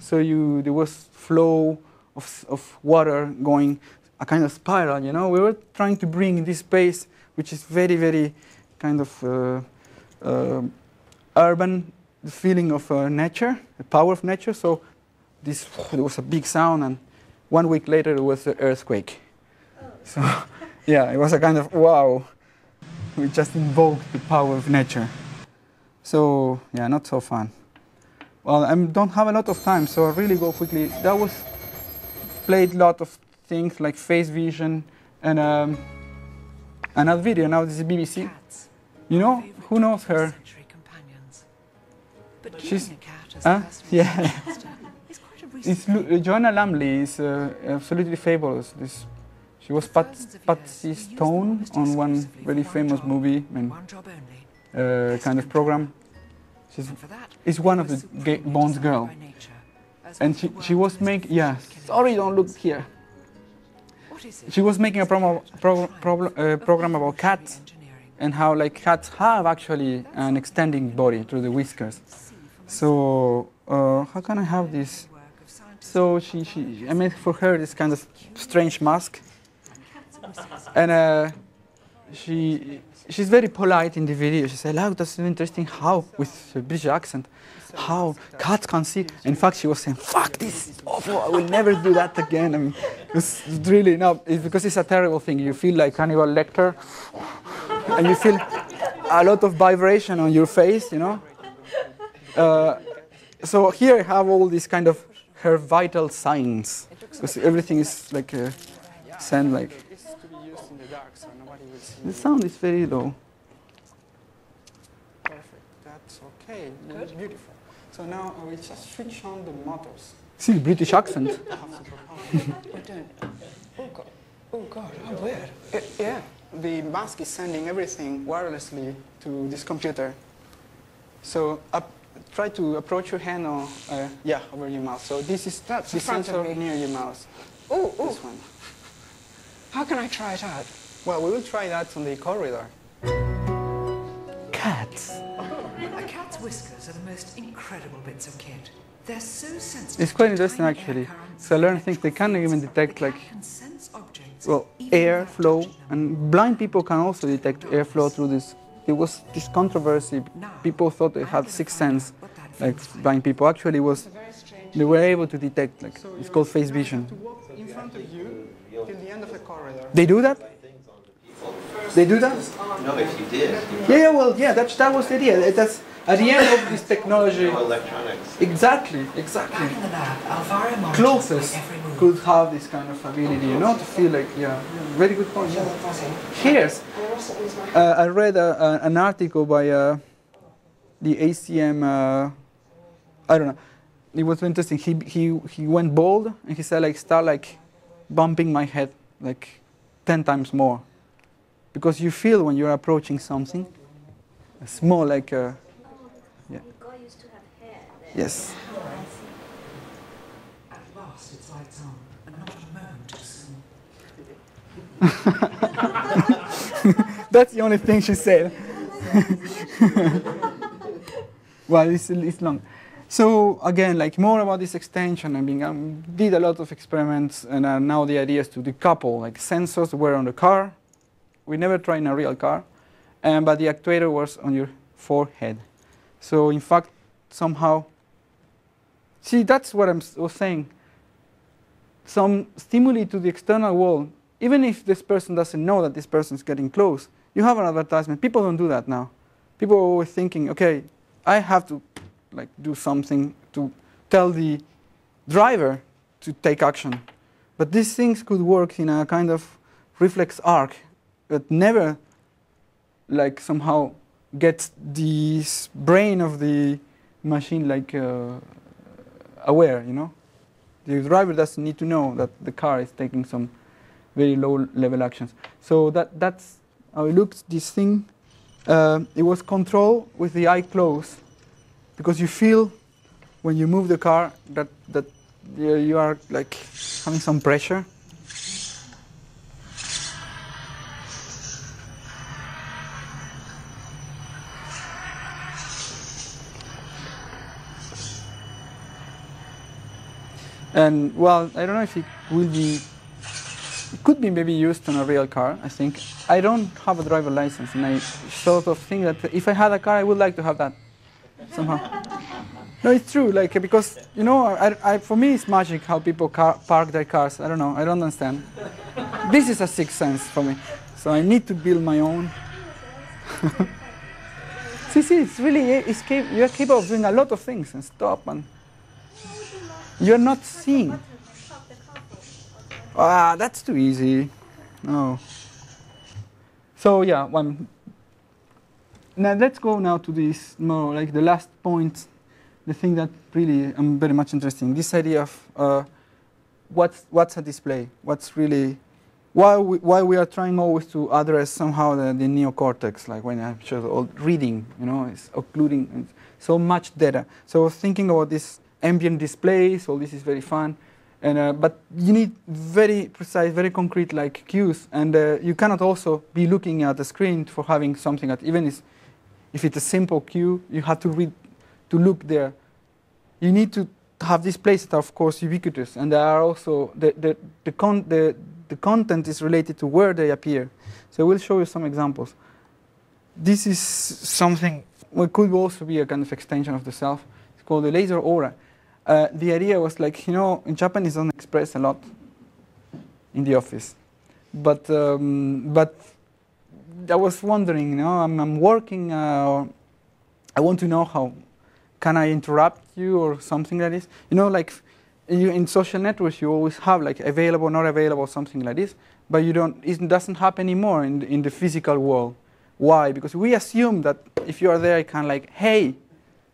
S3: so you there was flow of of water going a kind of spiral. You know, we were trying to bring this space, which is very very kind of uh, uh, urban feeling of uh, nature, the power of nature. So this there was a big sound, and one week later it was an earthquake. So yeah, it was a kind of wow we just invoke the power of nature. So yeah, not so fun. Well, I don't have a lot of time, so I'll really go quickly. That was played a lot of things like face vision and um, another video. Now this is BBC. Cats. You know who knows her? She's, uh, yeah. it's Joanna Lumley is uh, absolutely fabulous. This she was Pat, Patsy Stone on one really famous movie, I mean, uh, kind of program. She's is one of the Bond's girl, and she she was making yeah. Sorry, don't look here. She was making a promo, pro, pro, uh, program about cats and how like cats have actually an extending body through the whiskers. So uh, how can I have this? So she, she I made for her this kind of strange mask and uh, she she's very polite in the video. She said, "Look, that's interesting. How with a British accent, how cats can see." In fact, she was saying, "Fuck this is awful. I will never do that again." I mean, it's really no. It's because it's a terrible thing. You feel like Hannibal Lecter, and you feel a lot of vibration on your face. You know. Uh, so here I have all these kind of her vital signs because everything is like a send like the sound is very low. Perfect. That's okay. Good. Beautiful. So now I will just switch on the motors. See the British accent.
S7: Oh God. Oh God. How weird. It, yeah.
S3: the mask is sending everything wirelessly to this computer. So up, try to approach your hand or uh, yeah over your mouth. So this is
S7: That's
S3: the
S7: front of
S3: sensor near your mouth.
S7: Ooh, ooh.
S3: This one.
S7: How can I try it out?
S3: Well, we will try that on the corridor. Cats.
S8: A cat's whiskers are the most incredible bits of kit. They're so sensitive.
S3: It's quite interesting actually. So I learned
S8: and
S3: things they can't even detect like
S8: cat can sense objects
S3: well
S8: even
S3: air flow and blind people can also detect airflow through this. There was this controversy. People thought they had
S8: gonna
S3: sixth sense, like blind people. Actually, was
S7: It's a very strange.
S3: they were able to detect like it's called face vision. to walk in front of you till the end of the corridor. They do that?
S4: Things on the people.
S3: They do that?
S4: No, if you did,
S3: Yeah, yeah, well, yeah, that, that was the idea. That's at the end of this technology.
S4: no electronics.
S3: Exactly, exactly.
S8: Back in the lab, Alvaro
S3: Closest
S8: my every move.
S3: could have this kind of ability, you know, to feel like, yeah, yeah, very good point. Yeah. Here's, uh, I read uh, uh, an article by uh, the ACM, uh, I don't know, it was interesting. He, he, he went bald and he said, like, start like bumping my head like 10 times more. Because you feel when you're approaching something, it's more like, yes.
S8: A soon.
S3: That's the only thing she said. well, it's, it's long. So again, like more about this extension. I mean, I did a lot of experiments, and uh, now the idea is to decouple. Like sensors were on the car. We never tried in a real car, but the actuator was on your forehead. So in fact, somehow, see, that's what I was saying. Some stimuli to the external world even if this person doesn't know that this person is getting close, you have an advertisement. People don't do that now. People are always thinking, okay, I have to like do something to tell the driver to take action. But these things could work in a kind of reflex arc that never like somehow gets the brain of the machine like uh, aware, you know? The driver doesn't need to know that the car is taking some very low level actions. So that, that's how it looks, this thing. Uh, it was controlled with the eye closed because you feel when you move the car that, that you are like having some pressure. And well, I don't know if it will be it could be maybe used on a real car, I think. I don't have a driver license, and I sort of think that if I had a car, I would like to have that somehow. no, it's true, like because you know, I, I, for me, it's magic how people car, park their cars. I don't know, I don't understand. this is a sixth sense for me, so I need to build my own. see, see, it's really it's cap- you're capable of doing a lot of things and stop and you're not seeing. Ah, that's too easy. No. So yeah, one. Now let's go now to this more like the last point, the thing that really I'm very much interested in. This idea of uh, what's what's a display, what's really why we, why we are trying always to address somehow the, the neocortex, like when I'm sure all reading, you know, is occluding so much data. So thinking about this ambient displays, all this is very fun. And, uh, but you need very precise, very concrete like cues, and uh, you cannot also be looking at the screen for having something that even is, if it's a simple cue, you have to read, to look there. You need to have these places that are of course ubiquitous, and there are also the the the, con- the the content is related to where they appear. So we'll show you some examples. This is something what could also be a kind of extension of the self. It's called the laser aura. Uh, the idea was like, you know, in Japan it's don't express a lot in the office. But, um, but I was wondering, you know, I'm, I'm working, uh, I want to know how, can I interrupt you or something like this? You know, like you, in social networks, you always have like available, not available, something like this, but you don't, it doesn't happen anymore in the, in the physical world. Why? Because we assume that if you are there, I can like, hey,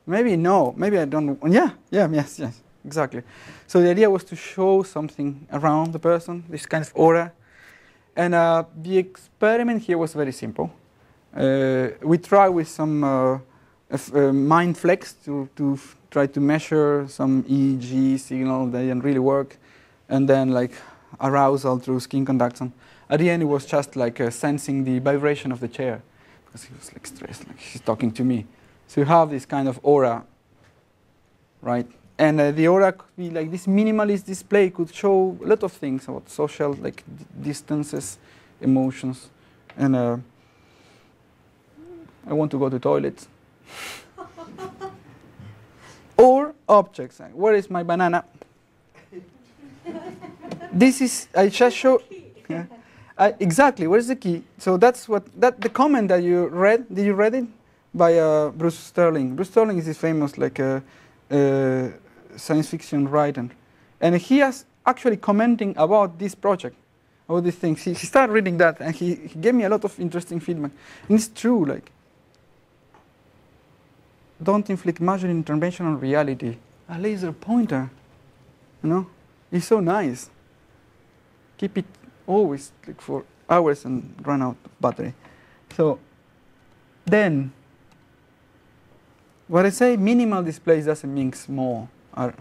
S3: Maybe no, maybe I don't. Yeah, yeah, yes, yes, exactly. So the idea was to show something around the person, this kind of aura. And uh, the experiment here was very simple. Uh, we tried with some uh, uh, Mindflex to, to try to measure some EEG signal that didn't really work, and then like arousal through skin conduction. At the end, it was just like uh, sensing the vibration of the chair because he was like stressed, like he's talking to me. So you have this kind of aura, right? And uh, the aura could be like this minimalist display could show a lot of things about social, like d- distances, emotions, and uh, I want to go to toilet. or objects. Where is my banana? this is I just show. Yeah. Uh, exactly. Where's the key? So that's what that the comment that you read. Did you read it by uh, Bruce Sterling? Bruce Sterling is this famous like uh, uh, science fiction writer, and he has actually commenting about this project, all these things. He, he started reading that, and he, he gave me a lot of interesting feedback. And it's true. Like, don't inflict major intervention on reality. A laser pointer, you know, it's so nice. Keep it always like for hours and run out of battery. So then, what I say minimal displays doesn't mean small, or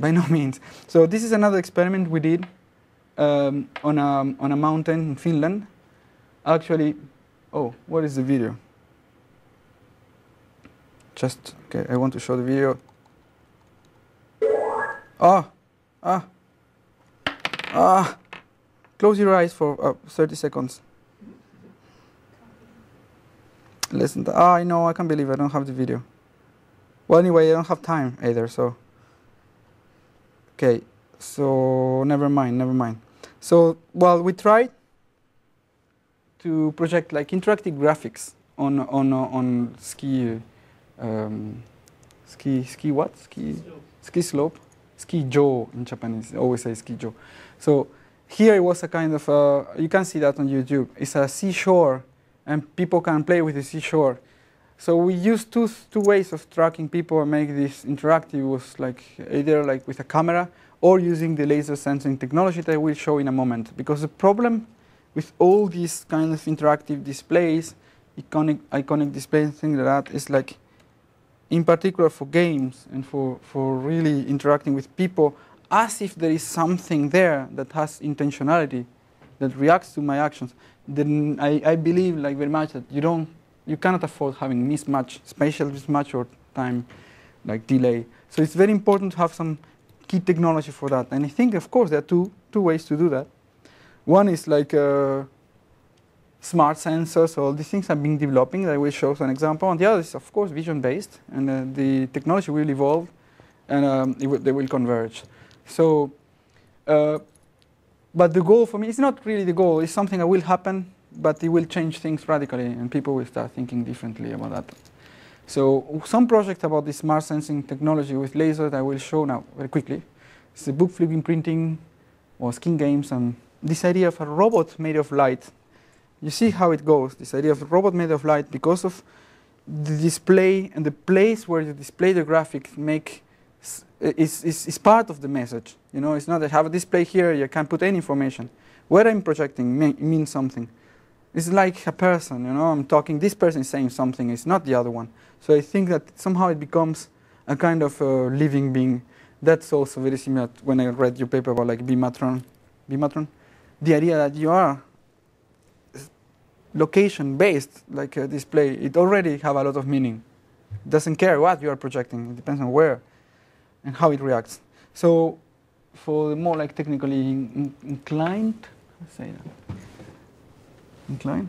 S3: by no means. So this is another experiment we did um, on a on a mountain in Finland. Actually, oh, what is the video? Just okay. I want to show the video. Ah, ah, ah. Close your eyes for uh, 30 seconds. Listen. To, ah, I know. I can't believe I don't have the video. Well, anyway, I don't have time either. So. Okay. So never mind. Never mind. So well, we tried to project like interactive graphics on on on ski um, ski ski what ski ski slope ski jo in Japanese. They always say ski jo. So here it was a kind of uh, you can see that on YouTube. It's a seashore, and people can play with the seashore. So we use two two ways of tracking people and make this interactive. Was like either like with a camera or using the laser sensing technology that I will show in a moment. Because the problem with all these kind of interactive displays, iconic iconic displays, things like that, is like in particular for games and for, for really interacting with people as if there is something there that has intentionality that reacts to my actions then I, I believe like very much that you don't you cannot afford having mismatch spatial mismatch or time like delay so it's very important to have some key technology for that and I think of course there are two two ways to do that one is like uh, smart sensors, all these things are being developing. I will show an example. And the other is, of course, vision-based, and uh, the technology will evolve, and um, they will converge. So, uh, but the goal for me is not really the goal. It's something that will happen, but it will change things radically, and people will start thinking differently about that. So, some project about this smart sensing technology with lasers that I will show now very quickly. It's the book flipping printing, or skin games, and this idea of a robot made of light you see how it goes. This idea of a robot made of light, because of the display and the place where you display the graphics make is, is, is part of the message. You know, it's not that I have a display here, you can put any information. Where I'm projecting may, means something. It's like a person, you know, I'm talking, this person is saying something, it's not the other one. So I think that somehow it becomes a kind of uh, living being. That's also very similar when I read your paper about like Beamatron. Beamatron? The idea that you are location based like a display it already have a lot of meaning it doesn't care what you are projecting it depends on where and how it reacts so for the more like technically in inclined say that inclined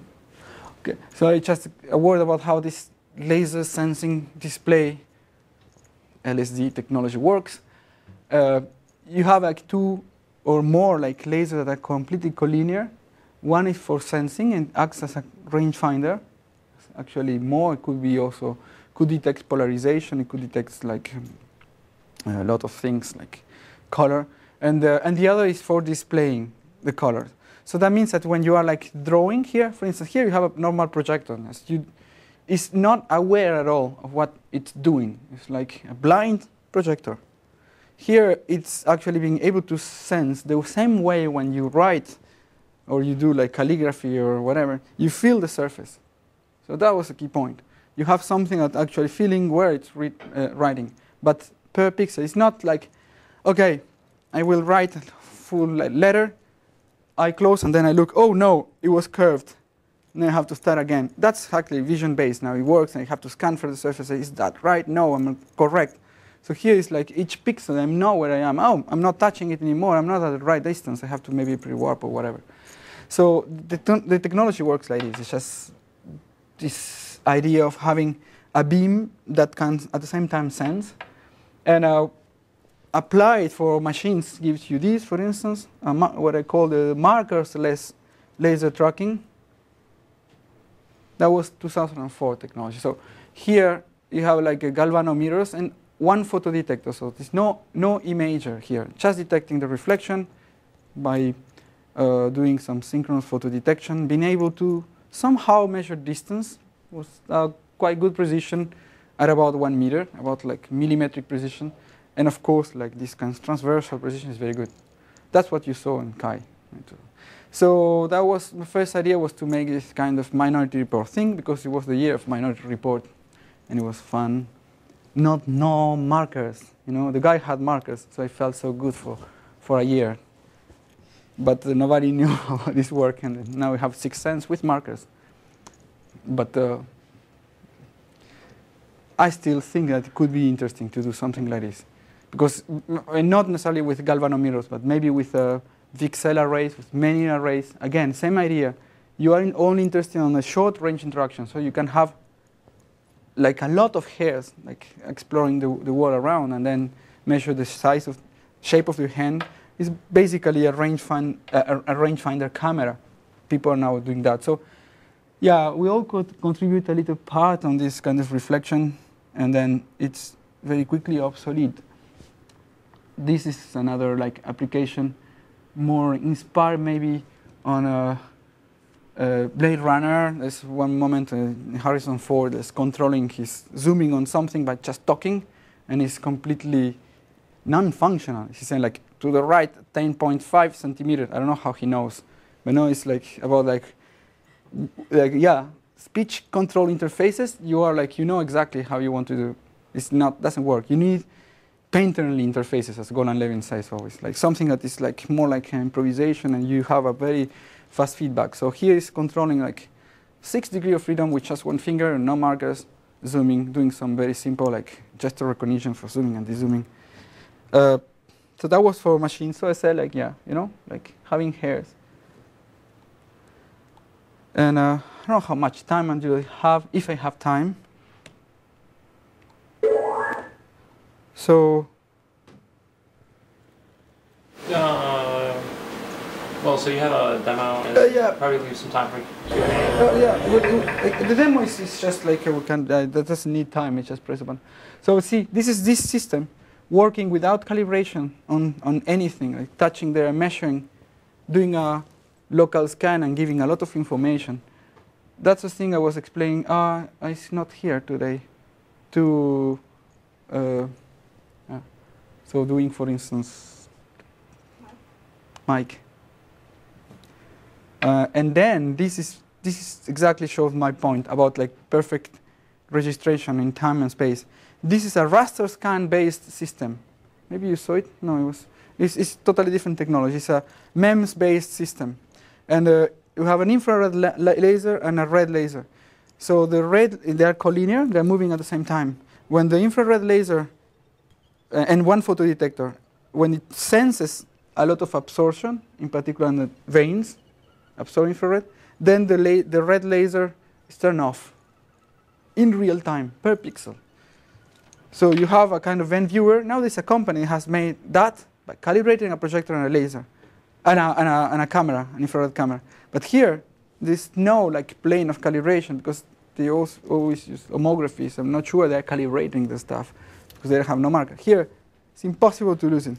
S3: okay so I just a word about how this laser sensing display LSD technology works uh, you have like two or more like lasers that are completely collinear one is for sensing and acts as a rangefinder. Actually, more. It could be also could detect polarization. It could detect like a lot of things like color. And uh, and the other is for displaying the colors. So that means that when you are like drawing here, for instance, here you have a normal projector. It's not aware at all of what it's doing. It's like a blind projector. Here, it's actually being able to sense the same way when you write or you do like calligraphy or whatever, you feel the surface. So that was a key point. You have something that actually feeling where it's uh, writing. But per pixel, it's not like, okay, I will write a full letter, I close and then I look, oh no, it was curved. And then I have to start again. That's actually vision based now. It works and I have to scan for the surface. Is that right? No, I'm correct. So here is like each pixel, I know where I am. Oh, I'm not touching it anymore. I'm not at the right distance. I have to maybe pre-warp or whatever. So the, the technology works like this. It's just this idea of having a beam that can at the same time sense. And uh, apply it for machines gives you this, for instance, what I call the markerless laser tracking. That was 2004 technology. So here you have like a galvanometers and one photodetector. So there's no, no imager here, just detecting the reflection by uh, doing some synchronous photodetection, being able to somehow measure distance was uh, quite good precision at about one meter, about like millimetric precision. And of course, like this kind of transversal precision is very good. That's what you saw in CHI. So that was the first idea was to make this kind of minority report thing because it was the year of minority report and it was fun. Not no markers. You know, the guy had markers, so I felt so good for, for a year. But uh, nobody knew how this worked, and now we have SixthSense with markers. But uh, I still think that it could be interesting to do something like this. Because not necessarily with galvanometers, but maybe with uh, VCSEL arrays, with many arrays. Again, same idea. You are only interested on a short range interaction, so you can have like a lot of hairs, like exploring the, the world around, and then measure the size of shape of your hand. It's basically a rangefinder, a, a rangefinder camera. People are now doing that. So, yeah, we all could contribute a little part on this kind of reflection, and then it's very quickly obsolete. This is another like application, more inspired maybe on a uh, Blade Runner, there's one moment uh, Harrison Ford is controlling he's zooming on something by just talking, and it's completely non-functional. He's saying like to the right 10.5 centimeter. I don't know how he knows, but no, it's like about like like yeah, speech control interfaces. You are like you know exactly how you want to do. It's not doesn't work. You need painterly interfaces, as Golan Levin says always, like something that is like more like an improvisation, and you have a very fast feedback. So here is controlling like six degree of freedom with just one finger and no markers, zooming, doing some very simple like gesture recognition for zooming and dezooming. Uh, so that was for machines. So I said like, yeah, you know, like having hairs. And uh, don't know how much time I do have, if I have time. So.
S2: Uh, well, so you have a demo, and
S3: Uh, yeah.
S2: probably leave some time for Q&A.
S3: Uh, yeah, we- we- like, the demo is, is just like uh, we can. Uh, that doesn't need time. It's just press a button. So see, this is this system working without calibration on on anything, like touching there, measuring, doing a local scan and giving a lot of information. That's the thing I was explaining. Uh, it's not here today. To uh, so doing, for instance, Mike. Uh, and then this is this is exactly shows my point about like perfect registration in time and space. This is a raster scan based system. Maybe you saw it. No, it was. It's, it's totally different technology. It's a MEMS based system, and uh, you have an infrared la laser and a red laser. So the red they are collinear. They are moving at the same time. When the infrared laser uh, and one photodetector, when it senses a lot of absorption, in particular in the veins, absorb infrared, then the, the red laser is turned off in real time per pixel. So you have a kind of vein viewer. Now this a company has made that by calibrating a projector and a laser and a, and a, and a camera, an infrared camera. But here, there's no like plane of calibration because they always use homography. So I'm not sure they're calibrating the stuff because they have no marker. Here, it's impossible to lose it.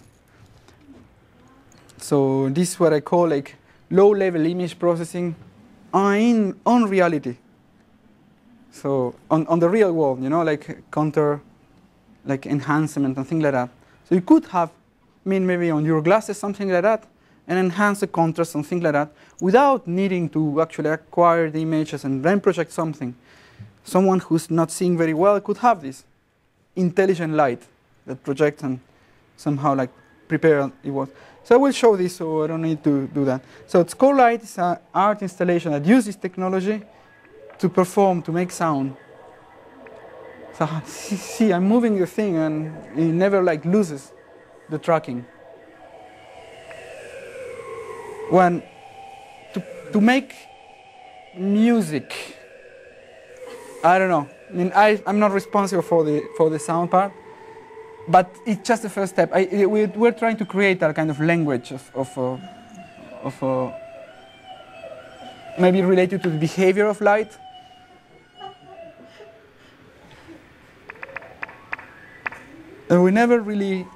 S3: So this is what I call like low-level image processing on, on reality. So on, on the real world, you know, like counter, like enhancement and things like that. So you could have, I mean, maybe on your glasses, something like that, and enhance the contrast and things like that without needing to actually acquire the images and then project something. Someone who's not seeing very well could have this intelligent light that projects and somehow like prepare it was. So I will show this so I don't need to do that. So Score Light is an art installation that uses technology to perform, to make sound. So see, I'm moving the thing and it never like loses the tracking. When to, to make music, I don't know. I mean, I, I'm not responsible for the for the sound part, but it's just the first step. I, we, we're trying to create a kind of language of of, uh, of uh, maybe related to the behavior of light. And we never really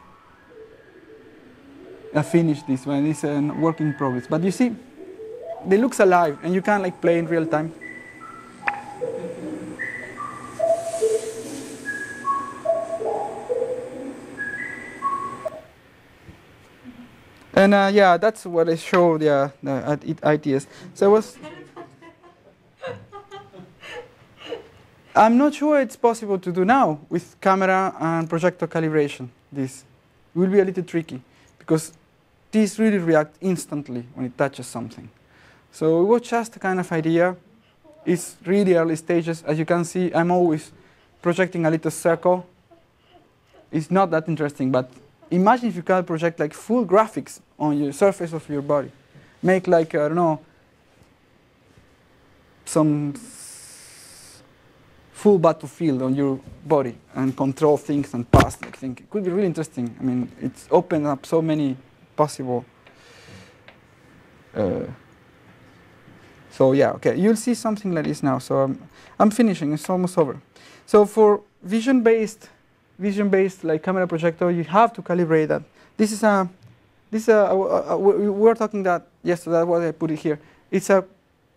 S3: uh, finished this one. It's a work in progress. But you see, it looks alive, and you can like play in real time. And uh, yeah, that's what I showed yeah, at ITS. So I was. I'm not sure it's possible to do now with camera and projector calibration. This will be a little tricky because these really react instantly when it touches something. So it was just a kind of idea. It's really early stages. As you can see, I'm always projecting a little circle. It's not that interesting, but imagine if you can project like full graphics on your surface of your body. Make like, I don't know, some full battlefield on your body and control things and pass like things. It could be really interesting. I mean, it's opened up so many possible. Uh, so yeah, okay, you'll see something like this now. So I'm, I'm finishing. It's almost over. So for vision-based vision-based like camera projector, you have to calibrate that. This is a, this is a, a, a we were talking that yesterday. Why I put it here. It's a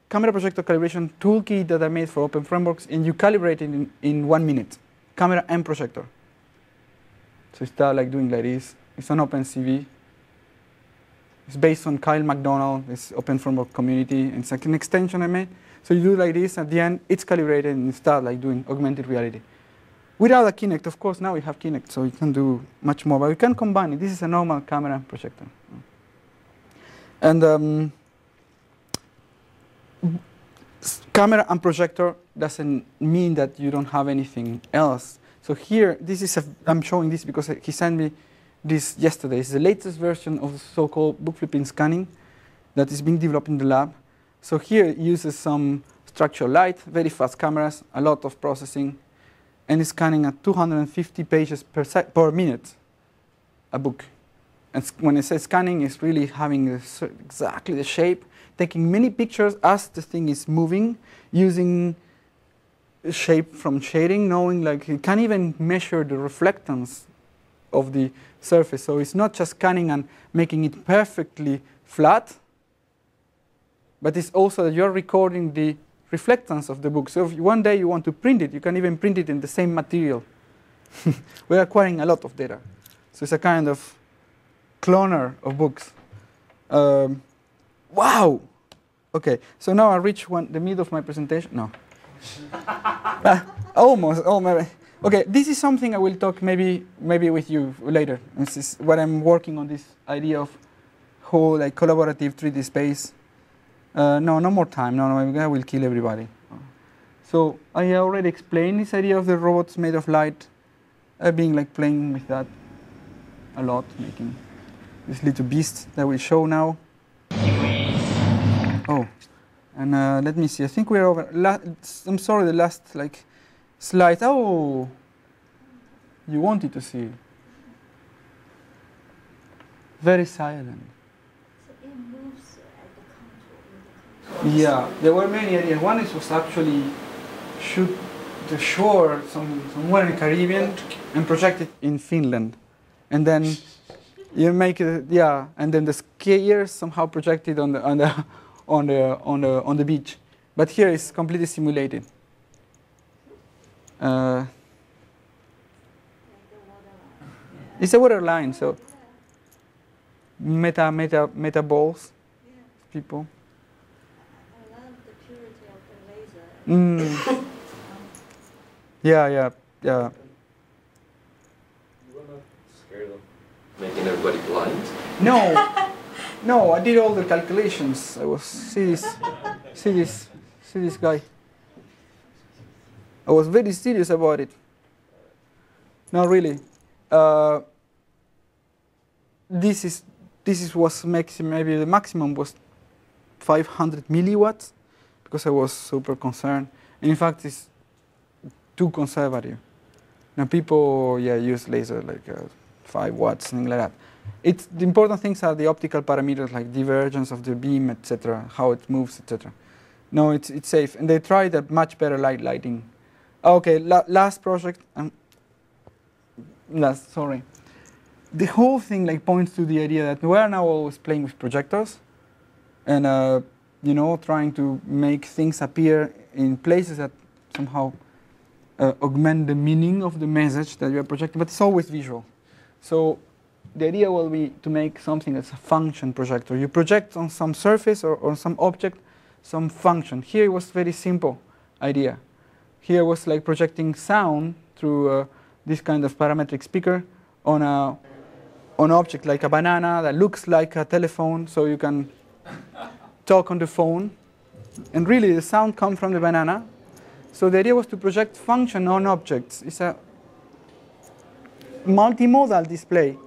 S3: camera projector calibration toolkit that I made for Open Frameworks, and you calibrate it in, in one minute, camera and projector. So it's like doing like this. It's on OpenCV. It's based on Kyle McDonald, this Open Framework community. It's like an extension I made. So you do like this, at the end, it's calibrated, and you start like doing augmented reality. Without a Kinect, of course, now we have Kinect, so you can do much more, but we can combine it. This is a normal camera projector. And um, camera and projector doesn't mean that you don't have anything else. So here, this is a, I'm showing this because he sent me this yesterday. It's the latest version of the so-called book flipping scanning that is being developed in the lab. So here it uses some structural light, very fast cameras, a lot of processing, and is scanning at 250 pages per, per minute, a book. And when I say scanning, it's really having exactly the shape, taking many pictures as the thing is moving, using shape from shading, knowing like it can even measure the reflectance of the surface. So it's not just scanning and making it perfectly flat, but it's also that you're recording the reflectance of the book. So if one day you want to print it, you can even print it in the same material. We're acquiring a lot of data. So it's a kind of cloner of books. Um, wow! Okay, so now I reach one, the middle of my presentation. No. uh, almost, maybe. Okay, this is something I will talk maybe maybe with you later. This is what I'm working on this idea of whole like collaborative 3D space uh, no, no more time. No, no, I will kill everybody. So I already explained this idea of the robots made of light. I've been like playing with that a lot, making this little beast that we show now. Oh, and uh, let me see. I think we're over. La I'm sorry, the last like slide. Oh, you wanted to see. Very silent. Yeah, there were many ideas. One is was actually shoot the shore some, somewhere in the Caribbean and project it in Finland. And then you make it, yeah, and then the skiers somehow projected on the, on the, on the, on the, on the beach. But here it's completely simulated. Uh, it's a water line, so meta meta meta balls people.
S6: I love the purity of the laser.
S3: Mm. yeah, yeah, yeah.
S5: You were not scared of making everybody blind?
S3: No, no. I did all the calculations. I was see this, see this, see this guy. I was very serious about it. Not really. Uh, this is this is was maximum. Maybe the maximum was 500 milliwatts because I was super concerned. And in fact, it's too conservative. Now people yeah use laser like uh, five watts, something like that. It's the important things are the optical parameters like divergence of the beam, etc., how it moves, etc. No, it's it's safe, and they tried a much better light lighting. Okay, la last project. Um, last, sorry. The whole thing like points to the idea that we are now always playing with projectors, and uh, you know trying to make things appear in places that somehow uh, augment the meaning of the message that you are projecting, but it's always visual. So the idea will be to make something that's a function projector. You project on some surface or on some object some function. Here it was very simple idea. Here was like projecting sound through uh, this kind of parametric speaker on a on object like a banana that looks like a telephone, so you can talk on the phone. And really, the sound comes from the banana. So the idea was to project function on objects. It's a multimodal display.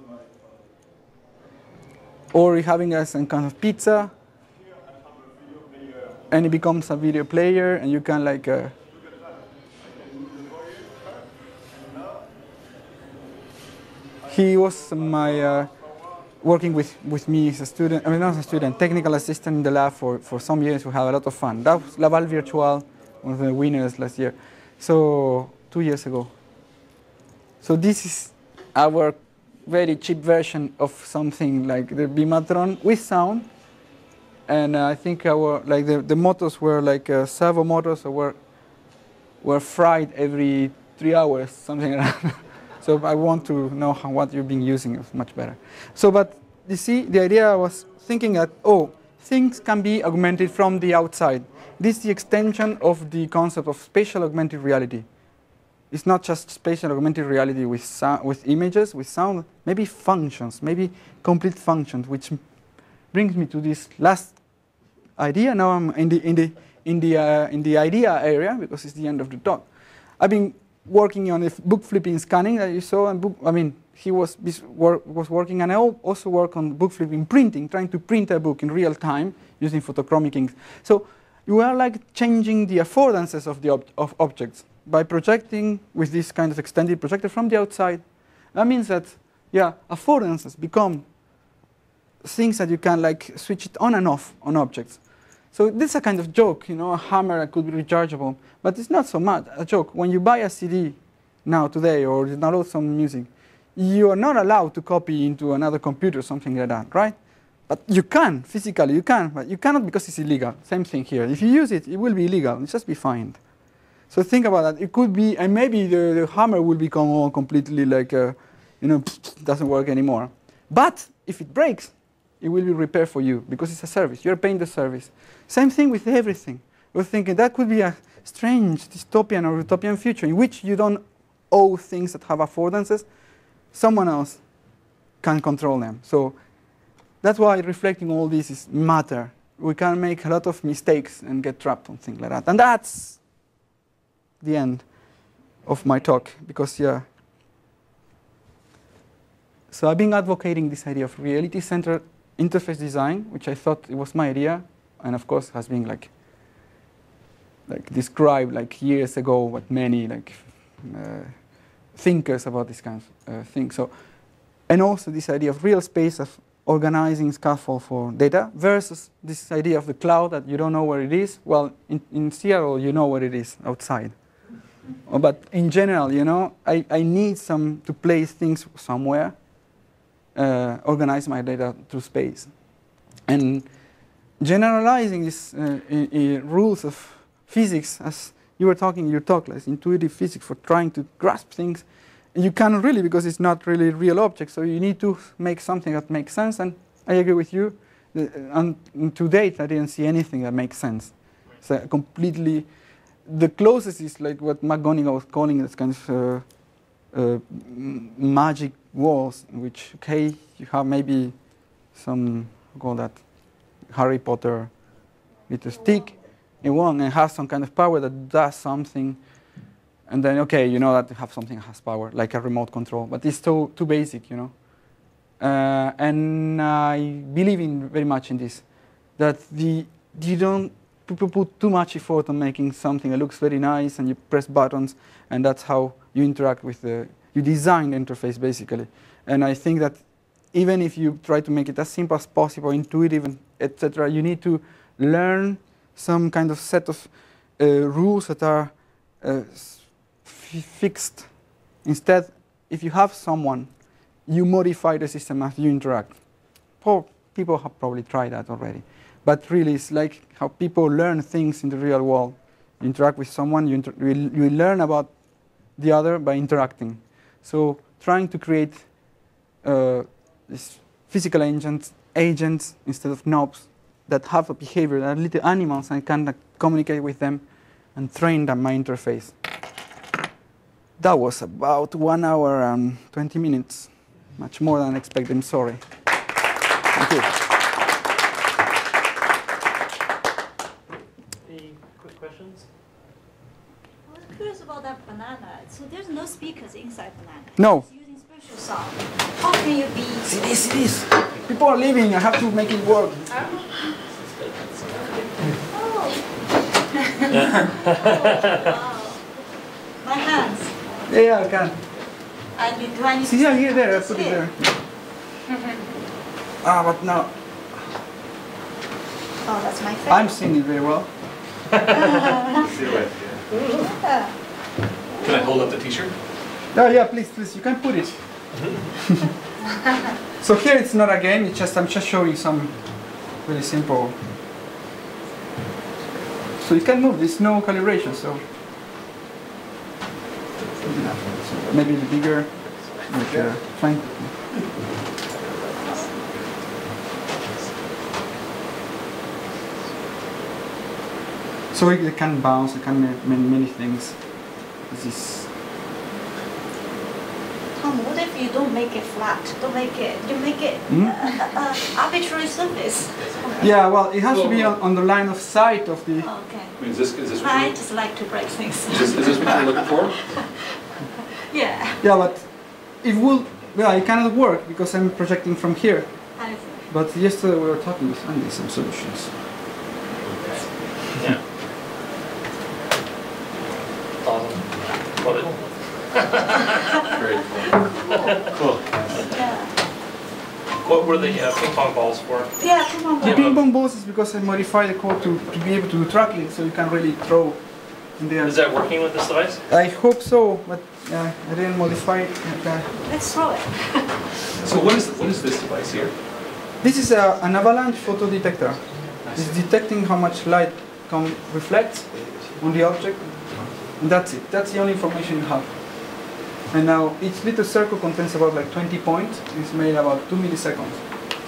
S3: Or having a some kind of pizza, and it becomes a video player, and you can like. Uh, he was my uh, working with, with me as a student, I mean not as a student, technical assistant in the lab for, for some years. We had a lot of fun. That was Laval Virtual, one of the winners last year. So two years ago. So this is our very cheap version of something like the Beamatron with sound. And uh, I think our like the, the motors were like uh, servo motors or were were fried every three hours, something like that. so I want to know how, what you've been using much better. So, but you see, the idea I was thinking that oh, things can be augmented from the outside. This is the extension of the concept of spatial augmented reality. It's not just spatial augmented reality with, with images, with sound, maybe functions, maybe complete functions, which brings me to this last idea. Now I'm in the, in the, in the, uh, in the idea area because it's the end of the talk. I've been working on the book flipping scanning that you saw, and book, I mean, he was, was working, and I also work on book flipping printing, trying to print a book in real time using photochromic inks. So you are like changing the affordances of the ob of objects by projecting with this kind of extended projector from the outside. That means that, yeah, affordances become things that you can like switch it on and off on objects. So this is a kind of joke, you know, a hammer that could be rechargeable, but it's not so much a joke. When you buy a CD now today or download some music, you are not allowed to copy into another computer, something like that, right? But you can, physically, you can, but you cannot because it's illegal. Same thing here. If you use it, it will be illegal. It's just be fined. So think about that. It could be, and maybe the, the hammer will become all completely like, uh, you know, doesn't work anymore. But if it breaks, it will be repaired for you because it's a service. You're paying the service. Same thing with everything. We're thinking that could be a strange dystopian or utopian future in which you don't owe things that have affordances. Someone else can control them. So that's why reflecting all this is matter. We can make a lot of mistakes and get trapped on things like that. And that's the end of my talk because yeah. So I've been advocating this idea of reality-centered interface design, which I thought it was my idea, and of course has been like like described like years ago by many like uh, thinkers about this kind of uh, thing. So, and also this idea of real space of organizing scaffold for data versus this idea of the cloud that you don't know where it is. Well, in, in Seattle, you know where it is outside. But in general, you know, I, I need some to place things somewhere, uh, organize my data through space. And generalizing these uh, rules of physics, as you were talking in your talk, like intuitive physics for trying to grasp things, you cannot really because it's not really real objects. So you need to make something that makes sense. And I agree with you. And to date, I didn't see anything that makes sense. So completely, the closest is like what McGonigal was calling this kind of uh, uh, magic walls, in which okay, you have maybe some call that Harry Potter with a stick in one and has some kind of power that does something. And then okay, you know that you have something that has power, like a remote control, but it's too too basic, you know. Uh, and I believe in very much in this, that the you don't people put too much effort on making something that looks very nice, and you press buttons, and that's how you interact with the you design the interface basically. And I think that even if you try to make it as simple as possible, intuitive, etc., you need to learn some kind of set of uh, rules that are uh, fixed. Instead, if you have someone, you modify the system as you interact. Well, people have probably tried that already. But really, it's like how people learn things in the real world. You interact with someone, you, you, learn about the other by interacting. So trying to create uh, physical agents, agents instead of knobs that have a behavior, that are little animals, and can uh, communicate with them and train them my interface. That was about one hour and 20 minutes, much more than expected. I'm sorry. Thank you.
S2: Any quick questions?
S6: I was curious about that banana. So there's no speakers inside banana.
S3: No.
S6: It's using special sound. How can you be?
S3: See this, see this. People are leaving. I have to make it work.
S6: Oh. wow. My hands.
S3: Yeah, yeah, I can.
S6: I need. Do I need?
S3: See,
S6: to
S3: yeah,
S6: sit
S3: here, there. I
S6: down?
S3: put it there. Ah, but now
S6: Oh, that's my face.
S3: I'm seeing it very well.
S9: Silhouette, yeah.
S6: Yeah.
S9: Can I hold up the t-shirt?
S3: Oh, yeah, please, please. You can put it. so here it's not a game. It's just I'm just showing some really simple. So you can move. There's no calibration. So maybe the bigger. Like, uh, fine. So it can bounce. It can many, many things. This is
S6: you don't make it flat? Don't make it. You make it
S3: Hmm?
S6: uh, uh, arbitrary surface.
S3: Yeah, well, it has to be on, on the line of sight of the.
S6: Okay.
S9: I mean, is this, is this, what
S6: I just like to break things.
S9: is this, is this what you're looking for?
S6: yeah.
S3: Yeah, but it will. Well, it cannot work because I'm projecting from here.
S6: I see.
S3: But yesterday we were talking with Andy some solutions.
S2: Yeah. Awesome. Love it.
S9: Very cool. Cool.
S6: Yeah.
S2: What were the uh, ping pong balls for?
S6: Yeah, come on.
S3: The ping pong balls is because I modified the code to, to be able to do tracking, so you can really throw in there.
S2: Is that working with this device?
S3: I hope so, but uh, I didn't modify it. Okay.
S6: Let's throw it.
S9: So what is, what is this device here?
S3: This is a, an avalanche photo detector. It's detecting how much light come reflects on the object, and that's it. That's the only information you have. And now each little circle contains about like 20 points. It's made about two milliseconds.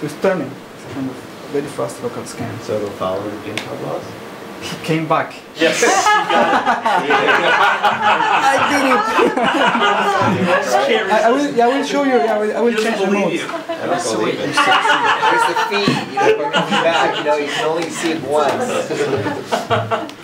S3: So it's turning. It's kind of very fast local scan.
S4: So it'll follow the ping pong balls?
S3: It came back.
S2: Yes. you
S3: I did it.
S2: it.
S3: I, I will. Yeah, I will show you. Yeah, I will, I will change the
S2: mode.
S4: I don't
S5: So
S4: believe
S5: you
S4: it.
S5: there's the feed, you know, but coming back, you know, you can only see it once.